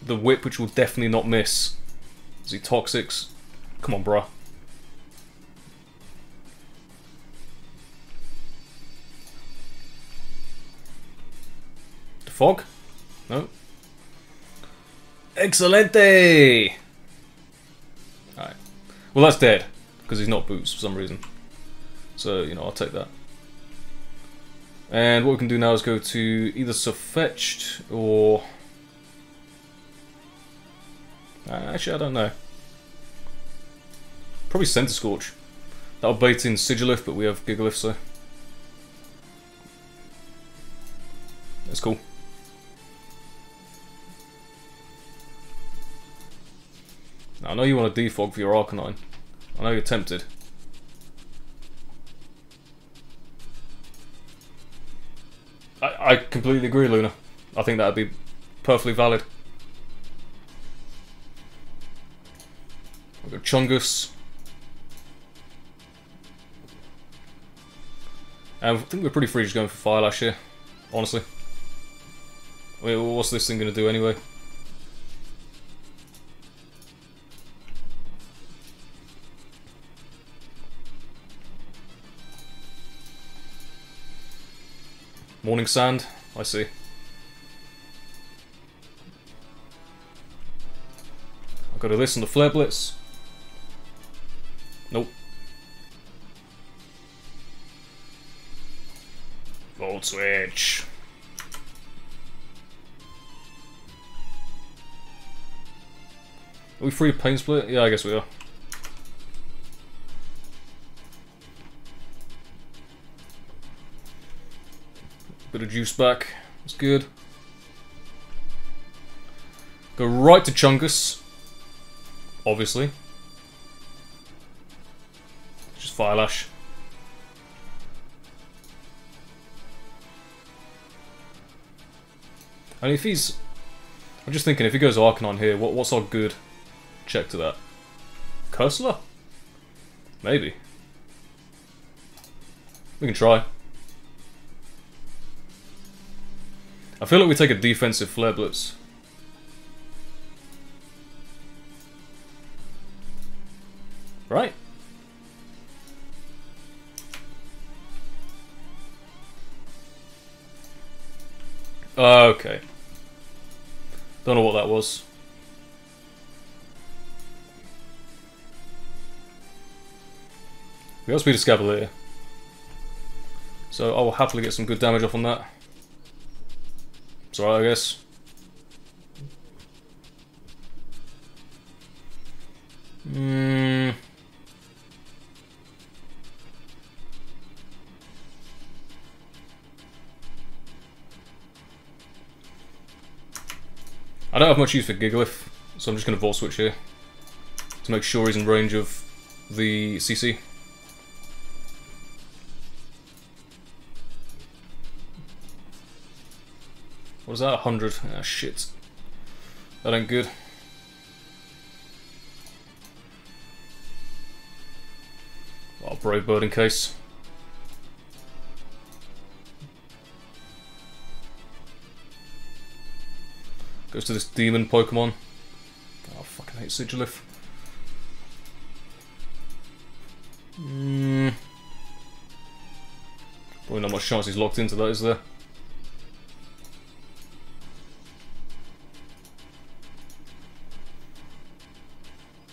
A: The Whip, which will definitely not miss. Is he Toxics? Come on, bro. Defog? No. Excelente! Alright. Well, that's dead, because he's not boots for some reason. So, you know, I'll take that. And what we can do now is go to either Sirfetch'd or... Uh, actually, I don't know. Probably Centiskorch. That'll bait in Sigilyph, but we have Gigalith, so... That's cool. Now, I know you want a defog for your Arcanine. I know you're tempted. I, I completely agree, Luna. I think that would be perfectly valid. We've got Chungus. And I think we're pretty free just going for Fire Lash here, honestly. Wait, what's this thing going to do anyway? Morning sand, I see. I've got to listen to the Flare Blitz. Volt switch. Are we free of pain split? Yeah, I guess we are. Bit of juice back. That's good. Go right to Chungus. Obviously. Just Fire And if he's... I'm just thinking, if he goes Arcanine here, what, what's our good check to that? Cursor? Maybe. We can try. I feel like we take a defensive Flare Blitz. Right? Okay. Don't know what that was. We got Speed Escavalier. So I will happily get some good damage off on that. It's alright, I guess. I don't have much use for Gigalith, so I'm just going to Volt Switch here. To make sure he's in range of the CC. What is that? 100? Ah, shit. That ain't good. Well, Brave Bird in case. Goes to this demon Pokemon. Oh, I fucking hate Sigilyph. Mm. Probably not much chance he's locked into that, is there?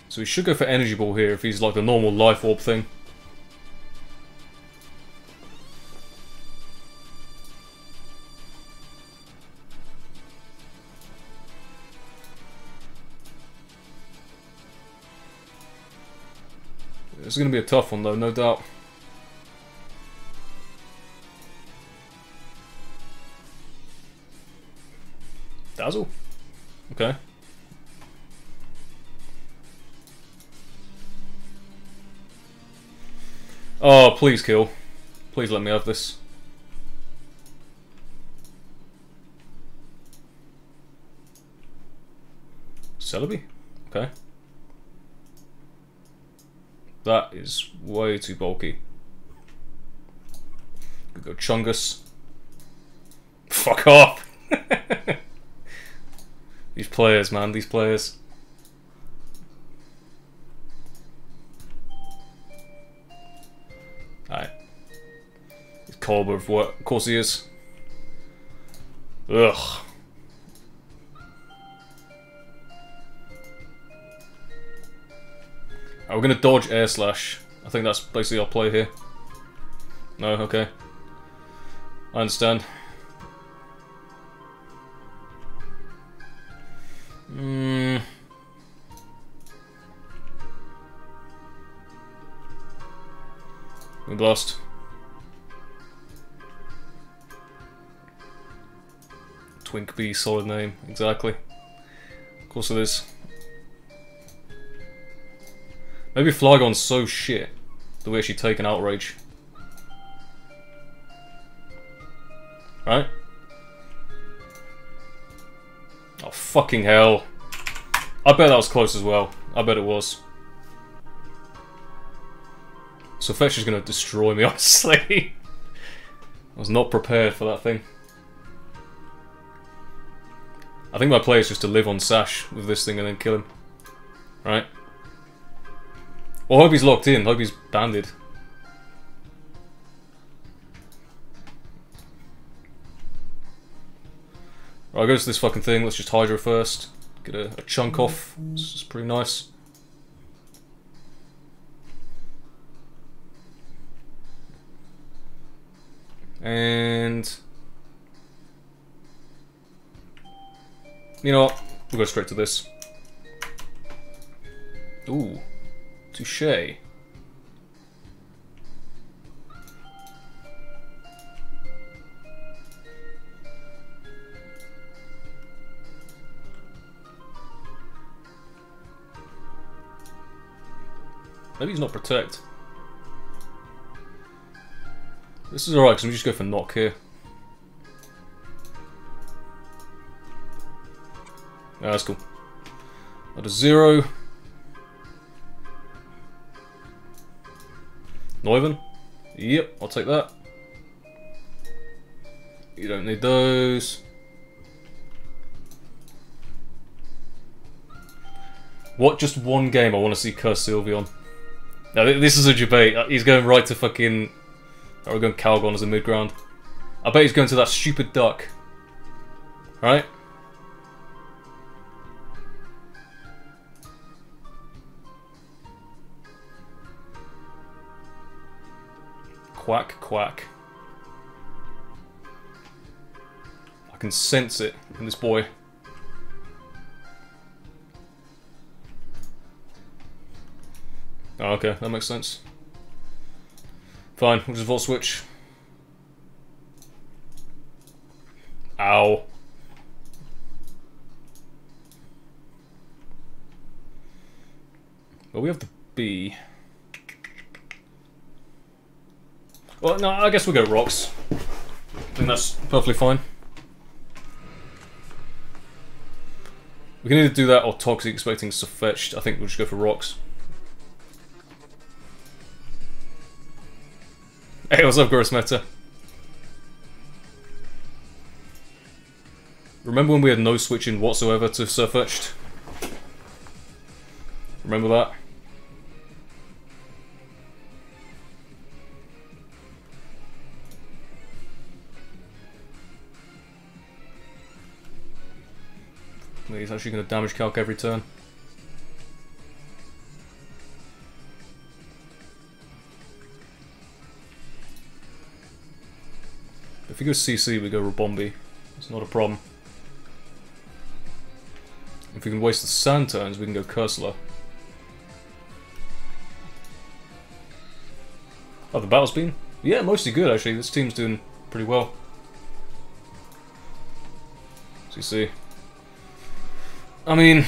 A: So he should go for Energy Ball here if he's like the normal Life Orb thing. It's going to be a tough one though, no doubt. Dazzle? Okay. Oh, please kill. Please let me have this. Celebi? Okay. That is way too bulky. Could go Chungus. Fuck off! these players, man, these players. Alright. Colbert of what? Of course he is. Ugh. We're gonna dodge air slash. I think that's basically our play here. No, okay. I understand. Hmm. We lost. Twink B, solid name, exactly. Of course it is. Maybe Flygon's so shit, the way she taken Outrage. Right? Oh, fucking hell. I bet that was close as well. I bet it was. So Fetch is going to destroy me, honestly. I was not prepared for that thing. I think my play is just to live on Sash with this thing and then kill him. Right? Well, hope he's locked in. I hope he's banded. Right, go to this fucking thing. Let's just Hydro first. Get a, a chunk off. This is pretty nice. And... You know what? We'll go straight to this. Ooh. Touche. Maybe he's not protect. This is alright, because we just go for knock here. Yeah, that's cool. At a zero. Noivern? Yep, I'll take that. You don't need those. What just one game I want to see Curse Sylveon? Now this is a debate. Uh, he's going right to fucking... Or we're going Calgon as a mid-ground. I bet he's going to that stupid duck. Right? Quack, quack. I can sense it in this boy. Oh, okay, that makes sense. Fine, we'll just Volt Switch. Ow. Well, we have the B. Well, no, I guess we'll go rocks. I think that's perfectly fine. We can either do that or Toxic expecting fetched. I think we'll just go for rocks. Hey, what's up, Gross Meta? Remember when we had no switching whatsoever to Sirfetch'd? Remember that? He's actually going to damage calc every turn. If we go CC, we go Ribombee. It's not a problem. If we can waste the sand turns, we can go Cursola. Oh, the battle's been? Yeah, mostly good actually. This team's doing pretty well. CC. I mean,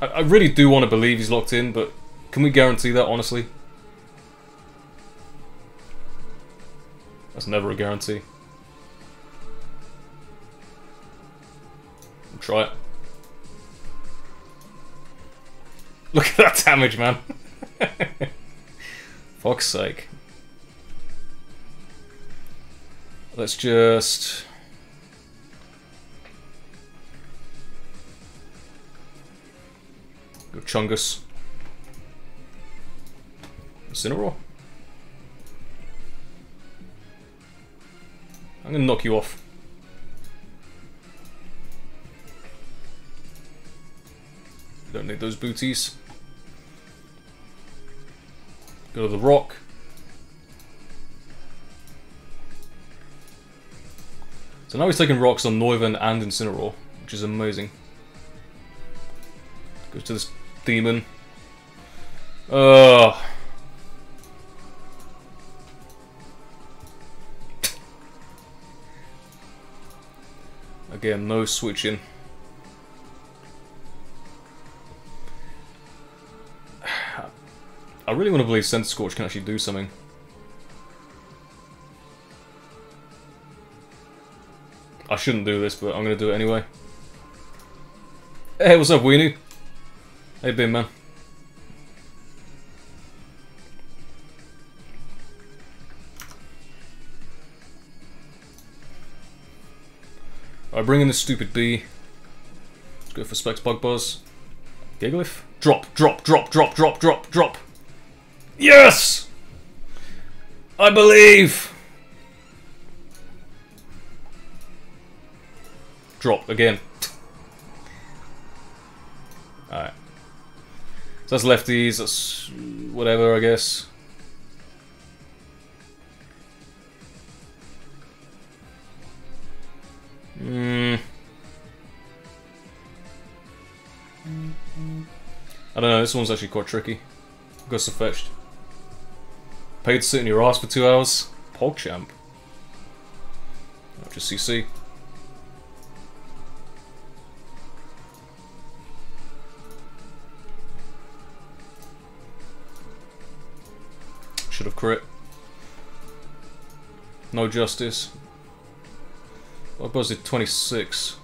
A: I, really do want to believe he's locked in, but can we guarantee that, honestly? That's never a guarantee. We'll try it. Look at that damage, man. Fuck's sake. Let's just... Go Chungus. Incineroar? I'm gonna knock you off. Don't need those booties. Go to the rock. So now he's taking rocks on Noivern and Incineroar, which is amazing. Goes to this demon. Ugh. Again, no switching. I really want to believe Scorch can actually do something. I shouldn't do this, but I'm going to do it anyway. Hey, what's up, Weenie? Hey, Bin Man. I bring in the stupid bee. Let's go for Specs Bug Buzz. Gigalith? Drop, drop, drop, drop, drop, drop, drop. Yes! I believe! Drop again. So that's lefties, that's whatever, I guess. Hmm. I don't know, this one's actually quite tricky. Gust fetched. Paid to sit in your ass for two hours? PogChamp. Just CC. Crit. No justice. Was it? 26.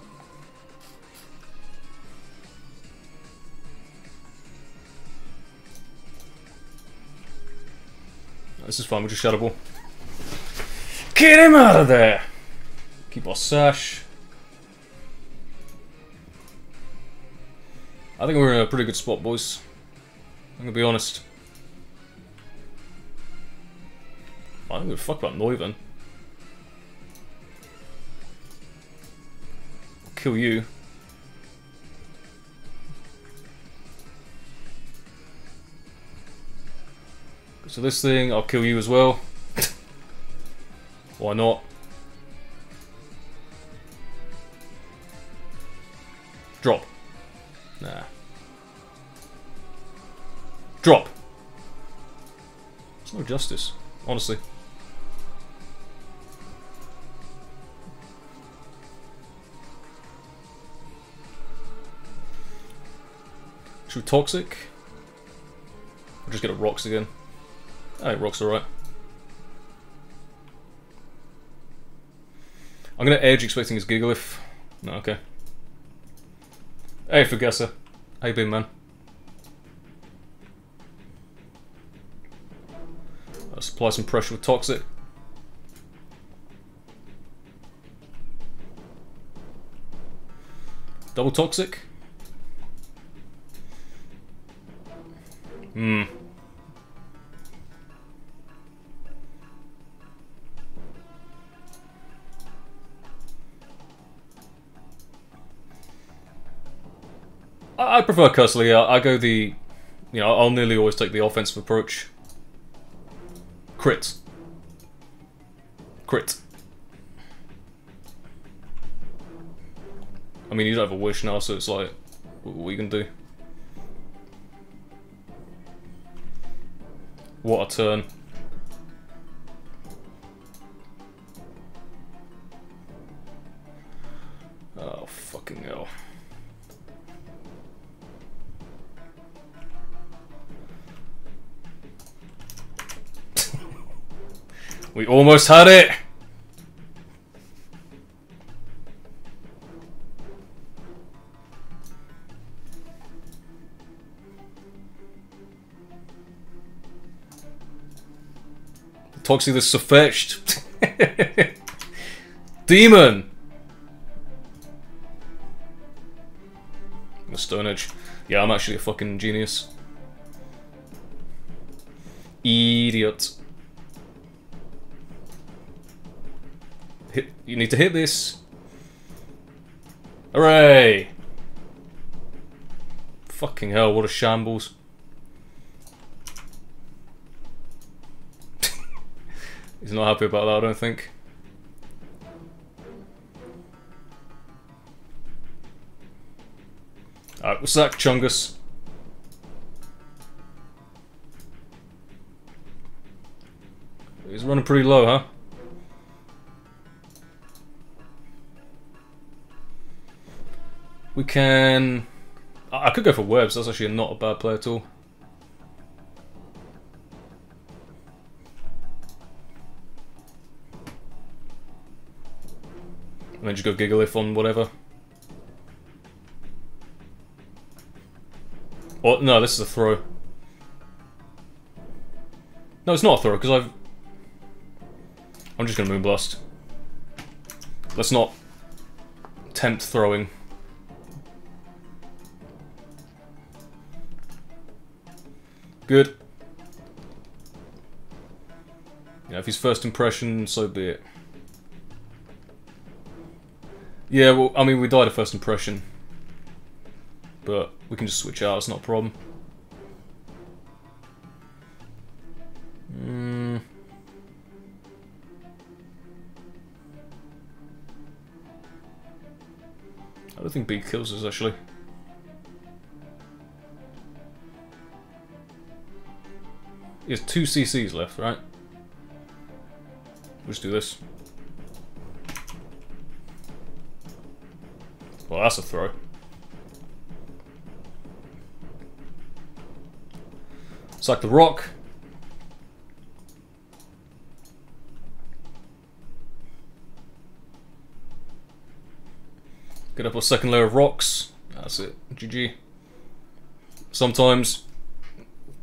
A: This is fine, we're just ball. Get him out of there! Keep our sash. I think we're in a pretty good spot, boys. I'm gonna be honest. I don't give a fuck about. I'll kill you. So this thing, I'll kill you as well. Why not? Drop. Nah. Drop. It's no justice, honestly. Should we toxic? Or just get a rocks again? I think Rock's alright. I'm gonna edge expecting his Gigalith. No, okay. Hey, Fugessa. How you been, man? Let's some pressure with Toxic. Double Toxic? Hmm. I, prefer Cursley. I, I go the, you know, I'll nearly always take the offensive approach. Crit. Crit. I mean, you don't have a wish now, so it's like, what you can do? What a turn. Oh, fucking hell. We almost had it! Toxie the Sirfetch'd. Demon! The Stone Edge. Yeah, I'm actually a fucking genius. Idiot. Hit, you need to hit this. Hooray! Fucking hell, what a shambles. Not happy about that, I don't think. Alright, we'll sack Chungus. He's running pretty low, huh? We can... I could go for webs, that's actually not a bad play at all. And then just go Gigalith on whatever. Or, no, this is a throw. No, it's not a throw, because I've... I'm just going to Moonblast. Let's not tempt throwing. Good. Yeah, if he's first impression, so be it. Yeah, well, I mean, we died of first impression. But we can just switch out, it's not a problem. Mm. I don't think B kills us, actually. He has two CCs left, right? We'll just do this. Well, that's a throw. It's like the rock. Get up a second layer of rocks. That's it. GG. Sometimes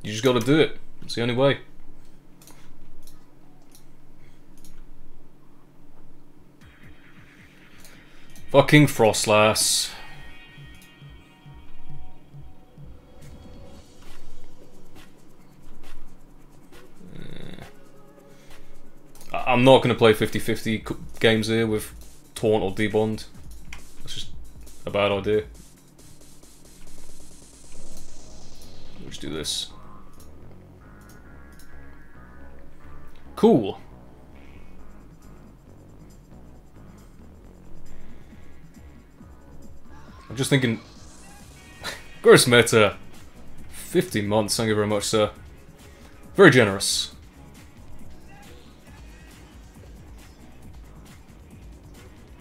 A: you just gotta do it. It's the only way. Fucking Froslass. I'm not going to play 50-50 games here with Taunt or Debond. That's just a bad idea. Let's do this. Cool. I'm just thinking... Gross meta. 15 months, thank you very much, sir. Very generous.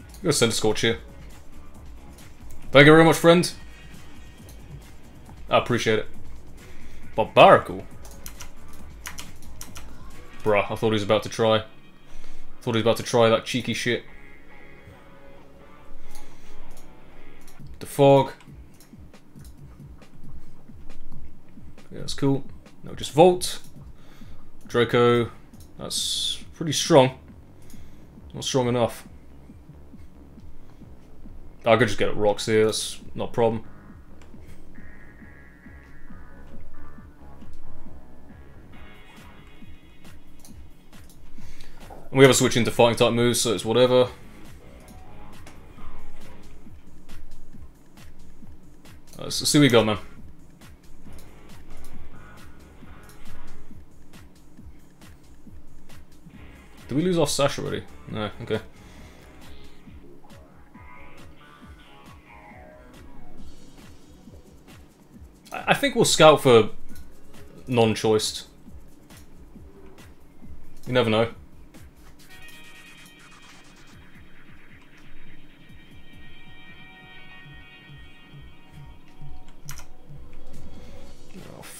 A: I'm gonna send a Scorch here. Thank you very much, friend. I appreciate it. Barbaracle. Bruh, I thought he was about to try. Thought he was about to try that cheeky shit. Defog. Yeah, that's cool. No, just Volt. Draco. That's pretty strong. Not strong enough. I could just get rocks here, that's not a problem. And we have a switch into fighting type moves, so it's whatever. See we got, man. Did we lose off Sash already? No, okay. I think we'll scout for non-choiced. You never know.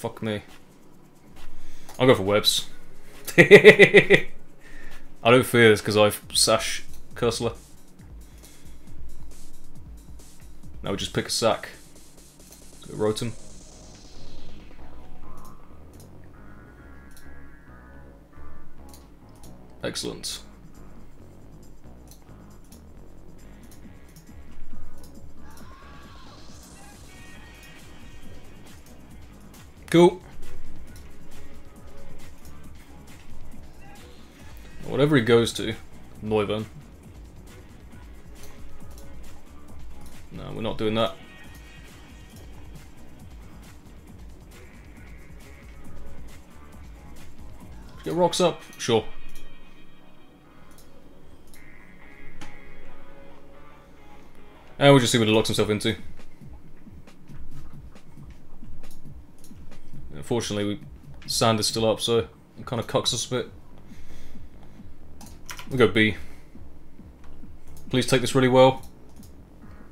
A: Fuck me. I'll go for webs. I don't fear this because I've Sash Cursler. Now we just pick a sack. Rotom. Excellent. Cool. Whatever he goes to, Noivern. No, we're not doing that. Get rocks up? Sure. And we'll just see what he locks himself into. Unfortunately, we, sand is still up, so it kind of cocks us a bit. We go B. Please take this really well.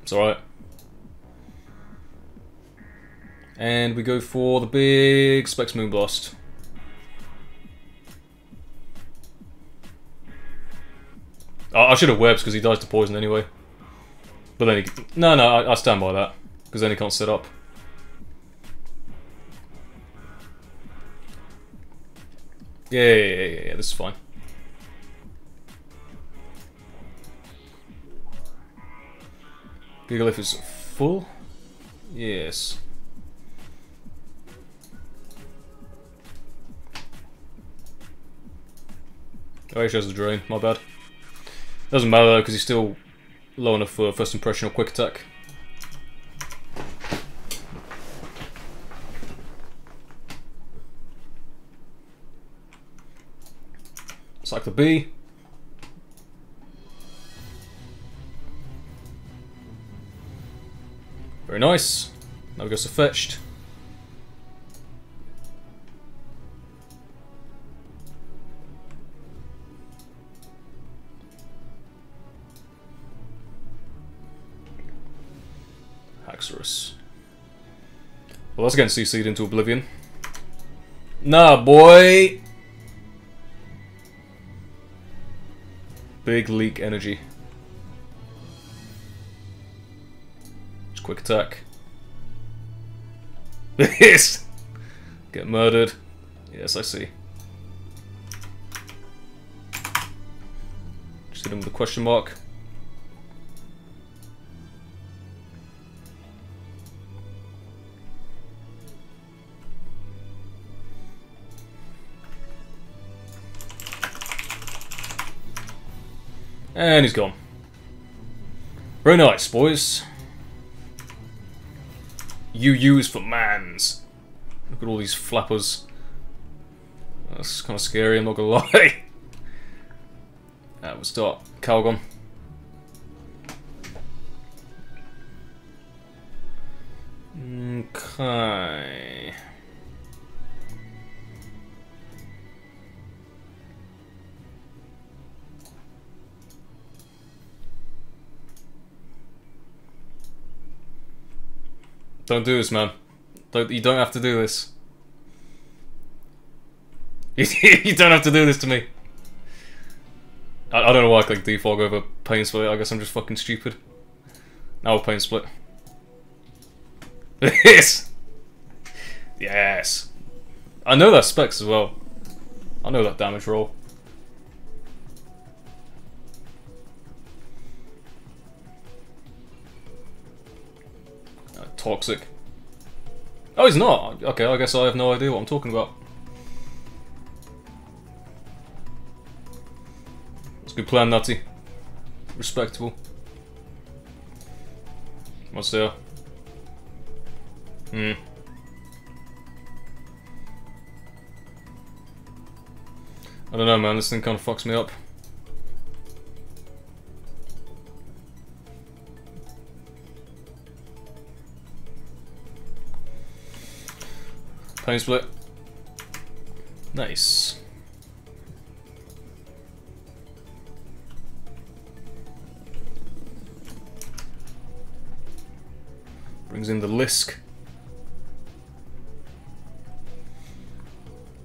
A: It's alright. And we go for the big Specs Moonblast. Oh, I should have webs because he dies to poison anyway. But then he... No, no, I, I stand by that. Because then he can't set up. Yeah, yeah, yeah, yeah, yeah, this is fine. Gigalith is full? Yes. Oh, he shows the drain, my bad. Doesn't matter though, because he's still low enough for first impression or quick attack. Sack the B. Very nice. Now we go to fetched. Haxorus. Well, that's getting CC'd into oblivion. Nah, boy! Big leek energy. Just quick attack. Yes! Get murdered. Yes, I see. Just hit him with a question mark. And he's gone. Very nice, boys. You use for mans. Look at all these flappers. That's kind of scary, I'm not gonna lie. That we'll start Calgon. Okay. Don't do this, man. Don't, you don't have to do this. you don't have to do this to me. I, I don't know why I clicked defog over pain split. I guess I'm just fucking stupid. Now pain split. yes! Yes! I know that specs as well. I know that damage roll. Toxic. Oh, he's not. Okay, I guess I have no idea what I'm talking about. It's a good plan, Nutty. Respectable. What's there? Hmm. I don't know, man. This thing kind of fucks me up. Pain split. Nice. Brings in the Lisk.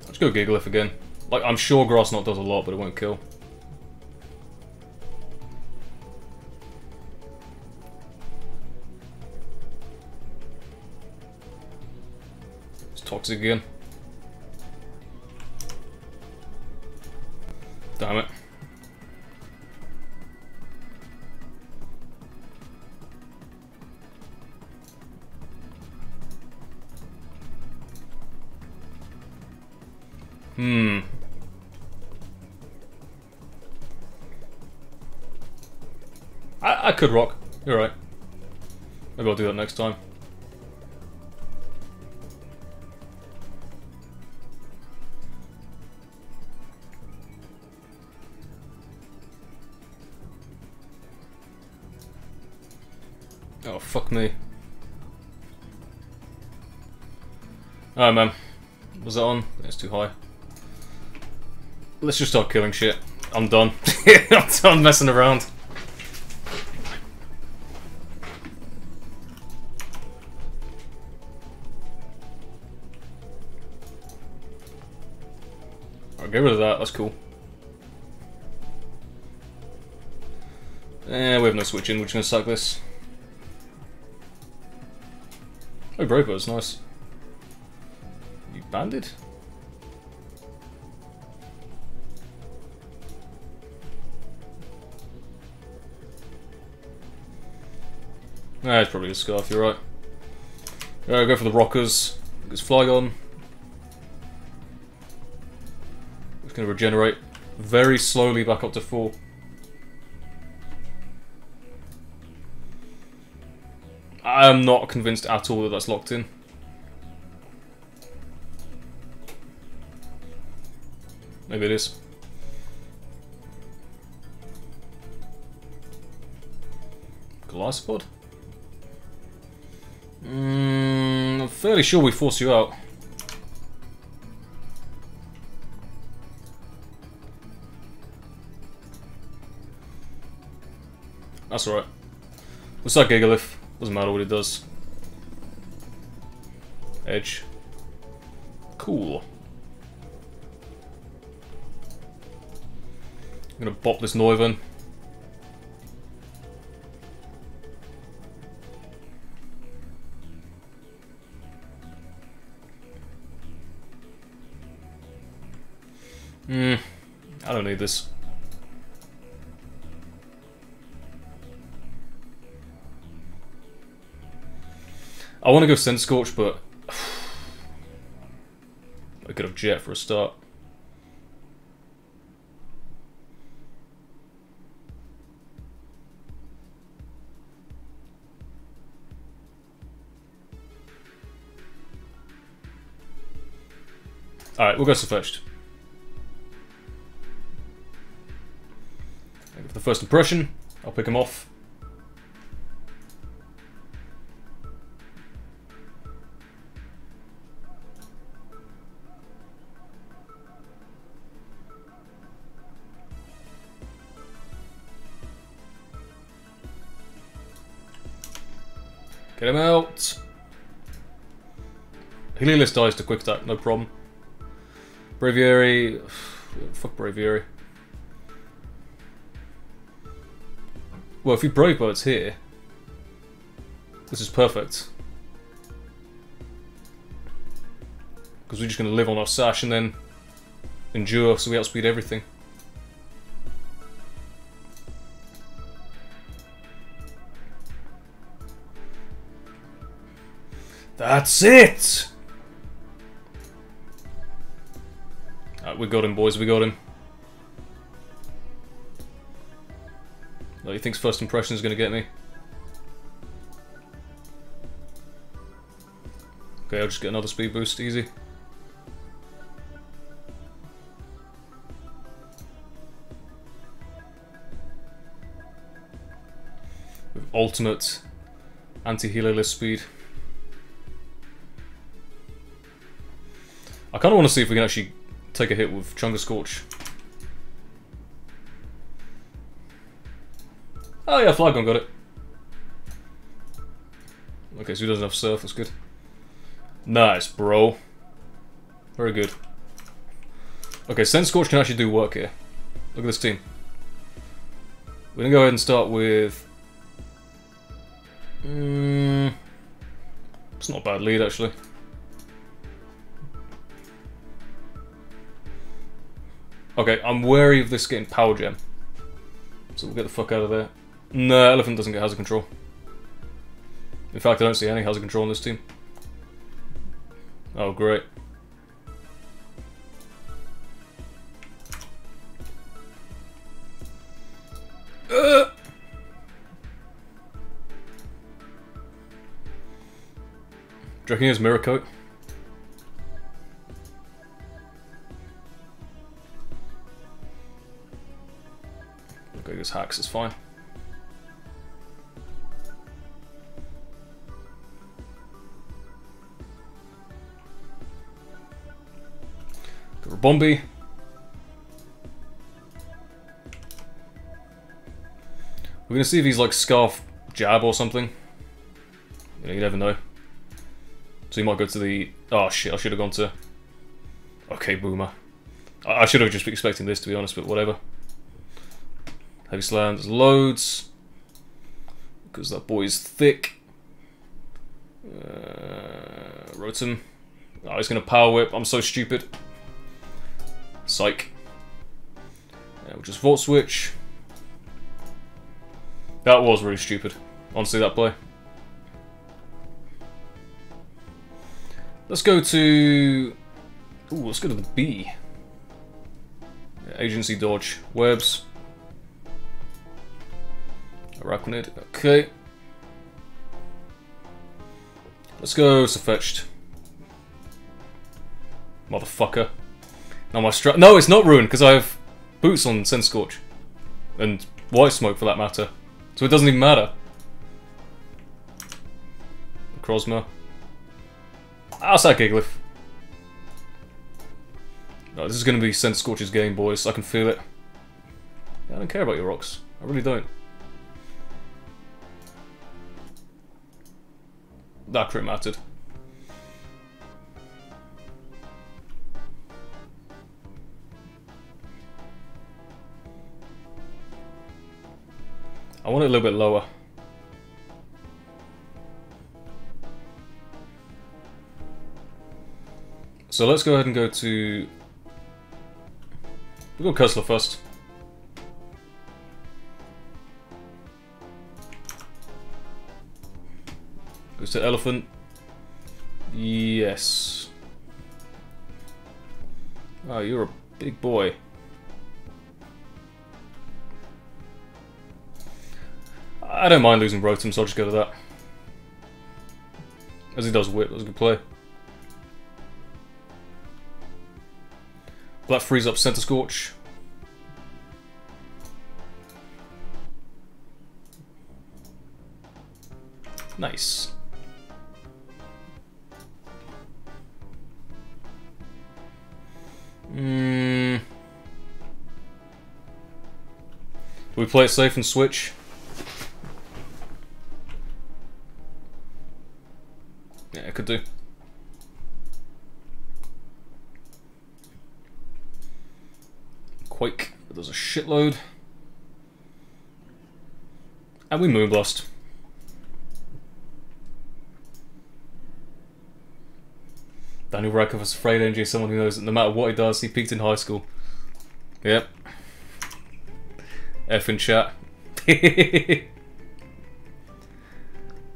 A: Let's go Gigalith again. Like, I'm sure Grass Knot does a lot, but it won't kill. again. Damn it. Hmm. I, I could rock. You're right. Maybe I'll do that next time. Alright, man. Was that on? It's too high. Let's just start killing shit. I'm done. I'm done messing around. I'll get rid of that, that's cool. Eh, we have no switching, we're just gonna suck this. Oh, Bravo is nice. Banded? Nah, it's probably a scarf, you're right. Uh, go for the rockers. It's Flygon. It's going to regenerate very slowly back up to 4. I'm not convinced at all that that's locked in. Maybe it is. Golisopod? Mm, I'm fairly sure we force you out. That's alright. Looks like Gigalith. Doesn't matter what it does. Edge. Cool. I'm gonna bop this Noivern. Hmm. I don't need this. I want to go Sin Scorch, but I could have Jet for a start. Go Sirfetch'd. For the first impression, I'll pick him off. Get him out! Heliolisk dies to quick attack, no problem. Braviary... Fuck Braviary. Well, if we Brave Birds here... This is perfect. Because we're just going to live on our sash and then endure so we outspeed everything. That's it! We got him, boys, we got him. No, he thinks first impression is going to get me. Okay, I'll just get another speed boost, easy. With ultimate anti-Heliolisk speed. I kind of want to see if we can actually take a hit with Chunga Scorch. Oh yeah, Flygon got it. Okay, so he doesn't have Surf, that's good. Nice, bro. Very good. Okay, Centiskorch can actually do work here. Look at this team. We're gonna go ahead and start with... Mm, it's not a bad lead, actually. Okay, I'm wary of this getting power gem. So we'll get the fuck out of there. No, Elephant doesn't get hazard control. In fact, I don't see any hazard control on this team. Oh, great. Uh. Do you reckon he has Use hacks, it's fine. Bombi. We're gonna see if he's like Scarf Jab or something. You, know, you never know. So he might go to the... Oh shit, I should have gone to... Okay, Boomer. I, I should have just been expecting this to be honest, but whatever. Heavy slams, loads. Because that boy's thick. Uh, Rotom. Oh, he's gonna Power Whip. I'm so stupid. Psych. Yeah, we'll just Volt Switch. That was really stupid. Honestly, that play. Let's go to... Ooh, let's go to the B. Agency Dodge. Webs. Arachnid. Okay. Let's go Sirfetch'd. Motherfucker. Now my strat- No, it's not ruined, because I have boots on Scorch And White Smoke, for that matter. So it doesn't even matter. Crozma. Ah, Outside Gigalith. No, this is going to be Centiskorch's game, boys. I can feel it. Yeah, I don't care about your rocks. I really don't. That crit mattered. I want it a little bit lower. So let's go ahead and go to... We'll go Kessler first. To Elephant. Yes. Oh, you're a big boy. I don't mind losing Rotom, so I'll just go to that. As he does Whip, that's a good play. That frees up Centiskorch. Nice. Play it safe and switch? Yeah, it could do. Quake, there's a shitload. And we Moonblast. Daniel Radcliffe was afraid NJ someone who knows that no matter what he does, he peaked in high school. Yep. F in chat.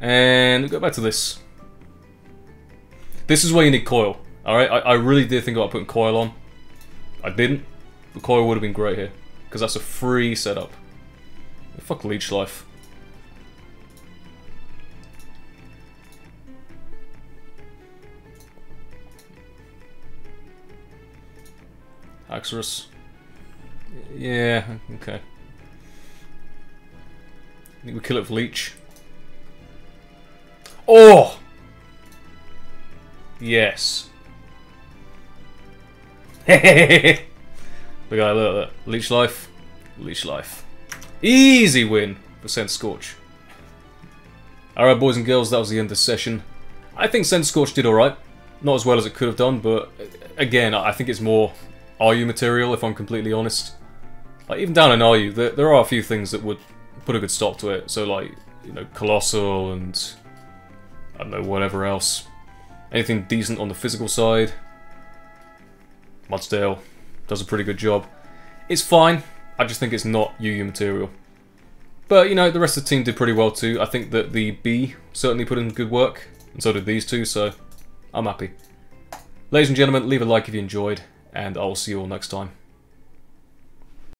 A: and go back to this. This is where you need coil. Alright, I, I really did think about putting coil on. I didn't. The coil would have been great here. Because that's a free setup. Fuck Leech Life. Axorus. Yeah, okay. I think we kill it for Leech. Oh! Yes. look at that, look at that. Leech life. Leech life. Easy win for scorch. Alright, boys and girls, that was the end of the session. I think Centiskorch did alright. Not as well as it could have done, but uh, again, I think it's more RU material, if I'm completely honest. Like, even down in RU, there, there are a few things that would put a good stop to it. So, like, you know, Coalossal and, I don't know, whatever else. Anything decent on the physical side. Mudsdale does a pretty good job. It's fine, I just think it's not UU material. But, you know, the rest of the team did pretty well too. I think that the B certainly put in good work, and so did these two, so I'm happy. Ladies and gentlemen, leave a like if you enjoyed, and I'll see you all next time.